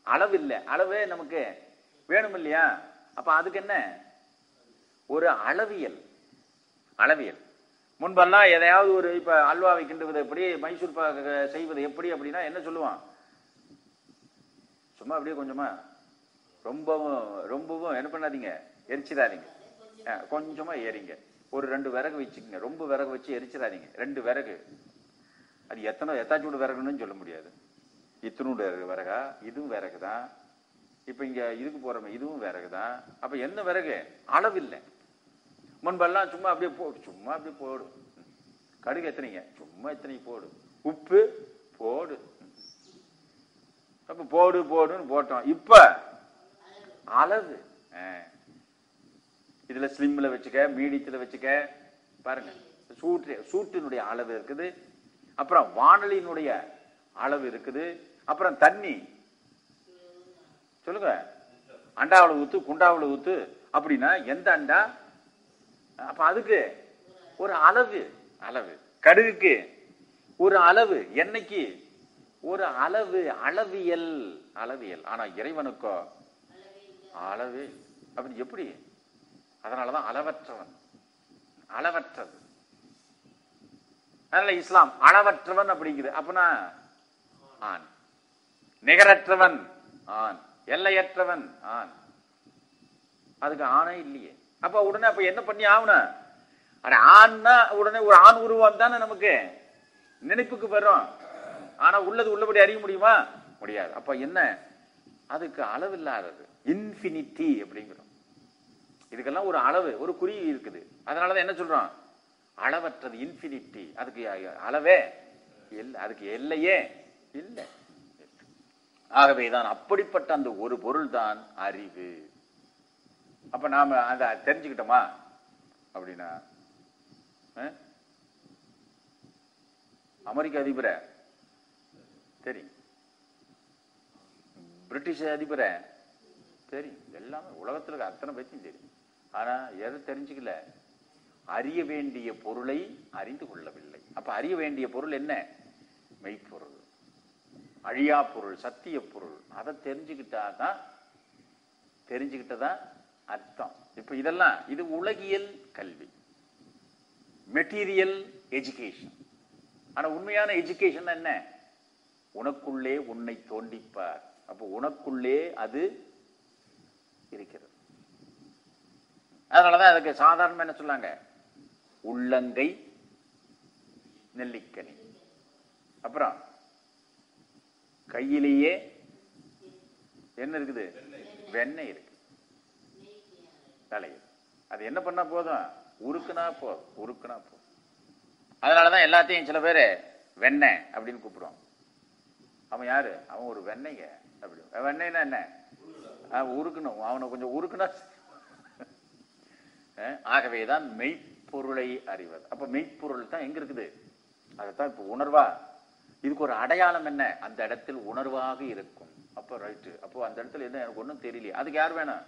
B: அளவு இல்லை. அளவே நமக்கு வேணும் இல்லையா அப்ப அதுக்கு என்ன? ஒரு அளவியல். அளவியல். முன்பெல்லாம் எதையாவது ஒரு இப்போ அல்வாவை கிண்டுவது எப்படி மைசூர் பாக்கு செய்வது எப்படி அப்படின்னா என்ன சொல்லுவான்? சும்மா அப்படியே கொஞ்சமா. ரொம்பவும் ரொம்பவும் என்ன பண்ணாதீங்க எரிச்சிடாதீங்க. கொஞ்சமா ஏறிங்க ஒரு ரெண்டு விறகு வச்சுக்கோங்க. ரொம்ப விறகு வச்சு எரிச்சிடாதீங்க. ரெண்டு விறகு. அது எத்தனை எத்தாச்சூடு விறகுன்னு சொல்ல முடியாது. இத்தனூடு விறகா? இதுவும் விறகு தான் இப்போ இங்கே இதுக்கு போகிறோமே இதுவும் விறகு தான் அப்போ என்ன விறகு? அளவில்லை. முன்பெல்லாம் சும்மா அப்படியே போ சும்மா அப்படியே போடு. கடுகு எத்தனைங்க. சும்மா எத்தனை போடு. உப்பு போடு. அப்போ போடு போடுன்னு போட்டோம். இப்போ அளவு. இதில் ஸ்லிம்மில் வச்சுக்க மீடியத்தில் வச்சுக்க பாருங்க. சூட்டு சூட்டினுடைய அளவு இருக்குது. அப்புறம் வானொலியினுடைய அளவு இருக்குது. அப்புறம் தண்ணி. சொல்லுங்க. அண்டாவில் ஊத்து குண்டாவில் ஊத்து. அப்படின்னா எந்த அண்டா? அப்ப அதுக்கு ஒரு அளவு. அளவு. கடுகுக்கு ஒரு அளவு எண்ணெய்க்கு ஒரு அளவு அளவியல். அளவியல். ஆனா இறைவனுக்கோ அளவு அப்படி எப்படி? அதனாலதான் அளவற்றவன். அளவற்றது. அதனால இஸ்லாம் அளவற்றவன் அப்படிங்குது. அப்பனா ஆண். நிகரற்றவன் ஆண். எல்லையற்றவன் ஆண். அதுக்கு ஆணே இல்லையே. அப்ப உடனே அப்ப என்ன பண்ணி ஆகணும்? அட ஆண்னா உடனே ஒரு ஆண் உருவம் தானே நமக்கு? நினைப்புக்கு வரும் ஆனா உள்ளது உள்ளபடி அறிய முடியுமா? முடியாது. அப்ப என்ன? அதுக்கு அளவில்லாதது இன்ஃபினிட்டி அப்படிங்கிறோம். இதுக்கெல்லாம் ஒரு அளவு ஒரு குறி இருக்குது. அதனாலதான் என்ன சொல்றோம்? அளவற்றது இன்ஃபினிட்டி அதுக்கு அளவே இல்லை அதுக்கு எல்லையே இல்லை. ஆகவேதான் அப்படிப்பட்ட அந்த ஒரு பொருள் தான் அறிவு. அப்ப நாம அதை தெரிஞ்சுக்கிட்டோமா? அப்படின்னா அமெரிக்க அதிபரை? தெரியும் பிரிட்டிஷ் அதிபரை? தெரியும் எல்லாமே உலகத்துல இருக்க அத்தனை பற்றியும் தெரியும் ஆனா எதை தெரிஞ்சுக்கல? அறிய வேண்டிய பொருளை அறிந்து கொள்ளவில்லை. அப்ப அறிய வேண்டிய பொருள் என்ன? மெய்ப்பொருள். அழியா பொருள் சத்திய பொருள். அதை தெரிஞ்சுக்கிட்டா தான் அர்த்தம். இப்ப இதெல்லாம் இது உலகியல் கல்வி. மெட்டீரியல் எஜுகேஷன் ஆனா உண்மையான எஜுகேஷன் என்ன? உனக்குள்ளே உன்னை தோண்டிப்பார். அப்போ உனக்குள்ளே அது இருக்கிறது. அதனாலதான் அதுக்கு சாதாரணமா என்ன சொன்னாங்க உள்ளங்கை நெல்லிக்கனி. அப்புறம் கையிலேயே என்ன இருக்குது? வெண்ணெய் இருக்கு. தலையில் அது என்ன பண்ணா போதும்? உருக்குனா போதும் உருக்குனா போதும் அதனாலதான் எல்லாத்தையும் சில பேர் வெண்ணெய் அப்படின்னு கூப்பிடுவான் அவன் யாரு? அவன் ஒரு வெண்ணெய்ங்க அப்படி. வெண்ணெய்னா என்ன? உருக்கணும். அவனை கொஞ்சம் உருக்குனா அஹ் ஆகவேதான் மெய்ப்பொருளை அறிவது அப்ப மெய்ப்பொருள் தான் எங்க இருக்குது? அதைத்தான் இப்ப உணர்வா? இதுக்கு ஒரு அடையாளம் என்ன? அந்த இடத்தில் உணர்வாக இருக்கும். அப்ப ரைட்டு அப்போ அந்த இடத்துல என்ன? எனக்கு ஒண்ணும் தெரியலையே. அதுக்கு யார் வேணும்?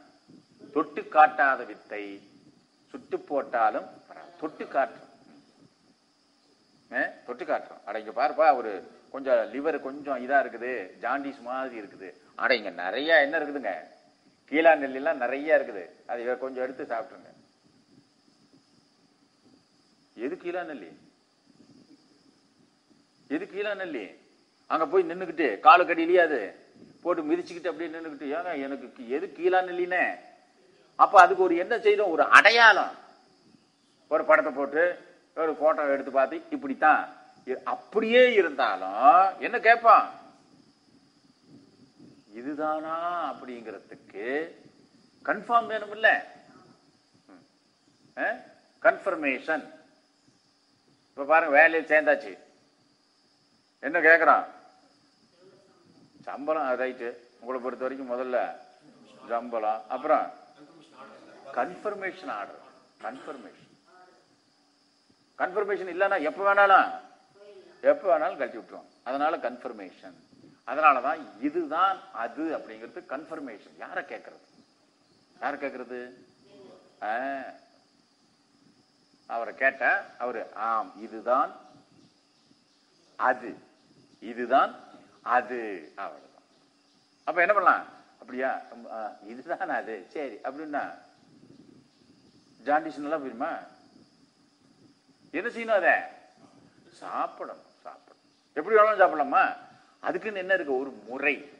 B: தொட்டு காட்டாத வித்தை சுட்டு போட்டாலும் தொட்டு காட்டுறோம். தொட்டு காட்டுறோம். அட இங்க பாருப்பா ஒரு கொஞ்சம் லிவர் கொஞ்சம் இதா இருக்குது ஜாண்டிஸ் மாதிரி இருக்குது. அட இங்க நிறைய என்ன இருக்குதுங்க? கீழா நெல்லாம் நிறைய இருக்குது. அதை கொஞ்சம் எடுத்து சாப்பிட்டுருங்க. எது கீழா நெல்லி? எது கீழா நெல்லி? அங்க போய் நின்றுக்கிட்டு காலு கடியிலேயே அது போட்டு மிதிச்சுக்கிட்டு அப்படியே நின்றுக்கிட்டு ஏங்க எனக்கு எது கீழா நெல்லினே? அப்ப அதுக்கு ஒரு என்ன செய்தோம் ஒரு அடையாளம். ஒரு படத்தை போட்டு ஒரு போட்டோ எடுத்து பார்த்து இப்படித்தான். அப்படியே இருந்தாலும் என்ன கேட்பான்? இதுதானா அப்படிங்கிறதுக்கு கன்ஃபார்ம் வேணும்ல கன்ஃபர்மேஷன் இப்ப பாருங்க வேலையை சேர்ந்தாச்சு. என்ன கேட்கறான் சம்பளம் ரைட்டு. உங்களை பொறுத்த வரைக்கும் முதல்ல சம்பளம் அப்புறம் கன்ஃபர்மேஷன் ஆர்டர் கன்ஃபர்மேஷன் கன்ஃபர்மேஷன் இல்லைன்னா எப்போ வேணாலும் எப்போ வேணாலும் கழிச்சு விட்டுருவோம். அதனால கன்ஃபர்மேஷன் அதனால தான் இதுதான் அது அப்படிங்கிறது கன்ஃபர்மேஷன் யாரை கேட்கறது? யாரை கேட்கறது? ஆ. அவரை கேட்ட அவர் ஆம் இதுதான் அது. இதுதான் அது. அவ்வளவுதான். அப்ப என்ன பண்ணலாம்? அப்படியா? இதுதான் அது. சரி அப்படின்னா ஜாண்டிஸ் நல்லா போயிருமா? என்ன செய்யணும் அத? சாப்பிடணும் சாப்பிடணும். எப்படி வேணாலும் சாப்பிடலாமா? அதுக்குன்னு என்ன இருக்கு? ஒரு முறை.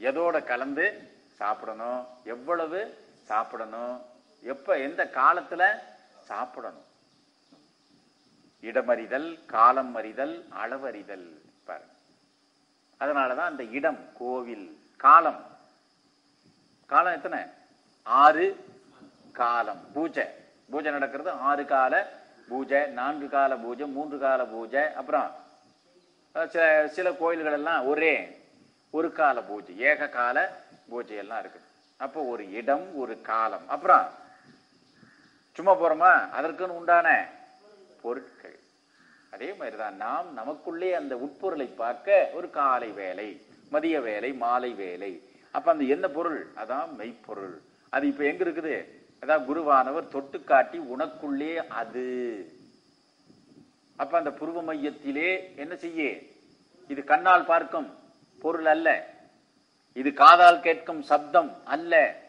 B: எதோட கலந்து சாப்பிடணும் எவ்வளவு சாப்பிடணும் எப்ப எந்த காலத்துல சாப்பிடணும். இடமறிதல் காலம் அறிதல் அளவறிதல் பாருங்க. அதனாலதான் அந்த இடம் கோவில் காலம். காலம் எத்தனை? ஆறு காலம் பூஜை. பூஜை நடக்கிறது ஆறு கால பூஜை நான்கு கால பூஜை மூன்று கால பூஜை அப்புறம் சில சில கோயில்கள் எல்லாம் ஒரே ஒரு கால பூஜை ஏக கால பூஜை எல்லாம் இருக்குது அப்போ ஒரு இடம் ஒரு காலம். அப்புறம் சும்மா போறோமா? அதற்குன்னு உண்டான பொருட்கள். அதே மாதிரிதான் நாம் நமக்குள்ளே அந்த உட்பொருளை பார்க்க ஒரு காலை வேலை மதிய வேலை மாலை வேலை. அப்ப அந்த என்ன பொருள்? அதான் மெய்ப்பொருள். அது இப்ப எங்க இருக்குது? அதான் குருவானவர் தொட்டு காட்டி உனக்குள்ளே அது. அப்ப அந்த புருவ மையத்திலே என்ன செய்ய? இது கண்ணால் பார்க்கும் பொருள் அல்ல. இது காதால் கேட்கும் சப்தம் அல்ல.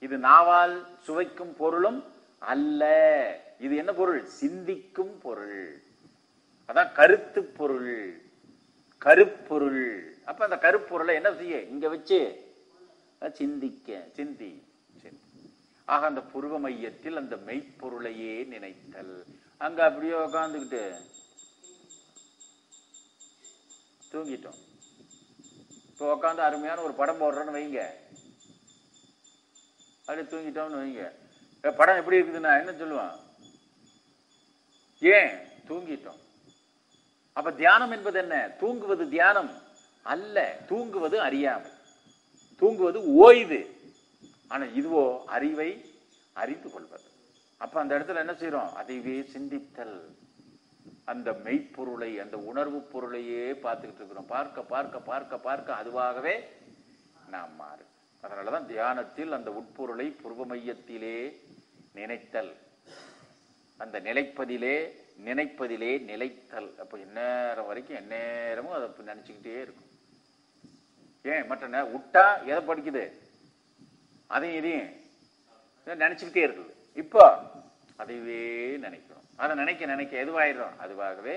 B: இது நாவால் சுவைக்கும் பொருளும் அல்ல. இது என்ன பொருள்? சிந்திக்கும் பொருள். அதான் கருத்து பொருள். கருப்பொருள் அப்ப அந்த கருப்பொருளை என்ன செய்ய? இங்க வச்சு சிந்திக்க சிந்தி. ஆக அந்த புருவ மையத்தில் அந்த மெய்ப்பொருளையே நினைத்தல். அங்க அப்படியே உக்காந்துக்கிட்டு தூங்கிட்டோம். இப்போ உக்காந்து அருமையான ஒரு படம் போடுறோன்னு வைங்க. அப்படியே தூங்கிட்டோம்னு வைங்க. படம் எப்படி இருக்குதுன்னா என்ன சொல்லுவான்? ஏன்? தூங்கிட்டோம். அப்ப தியானம் என்பது என்ன? தூங்குவது தியானம் அல்ல தூங்குவது அறியாமை. தூங்குவது ஓய்வு. ஆனால் இதுவோ அறிவை அறிந்து கொள்வது. அப்போ அந்த இடத்துல என்ன செய்யறோம் அதைவே சிந்தித்தல். அந்த மெய்ப்பொருளை அந்த உணர்வு பொருளையே பார்த்துக்கிட்டு இருக்கிறோம். பார்க்க பார்க்க பார்க்க பார்க்க அதுவாகவே நாம் மாறு அதனாலதான் தியானத்தில் அந்த உட்பொருளை புருவ மையத்திலே நினைத்தல். அந்த நிலைப்பதிலே நினைப்பதிலே நிலைத்தல். அப்போ எந்நேரம் வரைக்கும் எந்நேரமும் அதை நினச்சிக்கிட்டே இருக்கும். ஏன்? மற்ற உட்டா விட்டா எதை படிக்குது? அதையும் இதையும் நினச்சிக்கிட்டே நினைச்சுக்கிட்டே இருக்குது. இப்போ அதையவே நினைக்கிறோம். அதை நினைக்க நினைக்க எதுவாயிடும் அதுவாகவே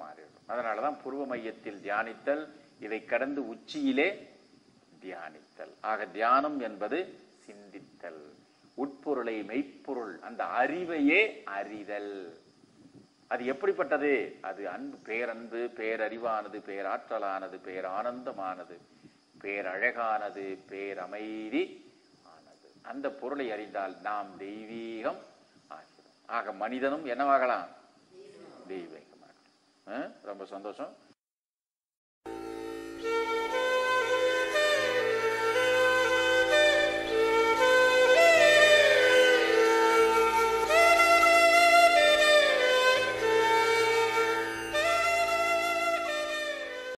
B: மாறிடும் அதனாலதான் பூர்வ மையத்தில் தியானித்தல் இதை கடந்து உச்சியிலே தியானித்தல். ஆக தியானம் என்பது சிந்தித்தல். உட்பொருளை மெய்ப்பொருள் அந்த அறிவையே அறிதல். அது எப்படிப்பட்டது? அது அன்பு பேரன்பு பேரறிவானது பேராற்றலானது பேரானந்தமானது பேரழகானது பேரமைதி அந்த பொருளை அறிந்தால் நாம் தெய்வீகம் ஆகிறோம். ஆக மனிதனும் என்னவாகலாம்? தெய்வீகமாகலாம். ஆ? ரொம்ப சந்தோஷம்.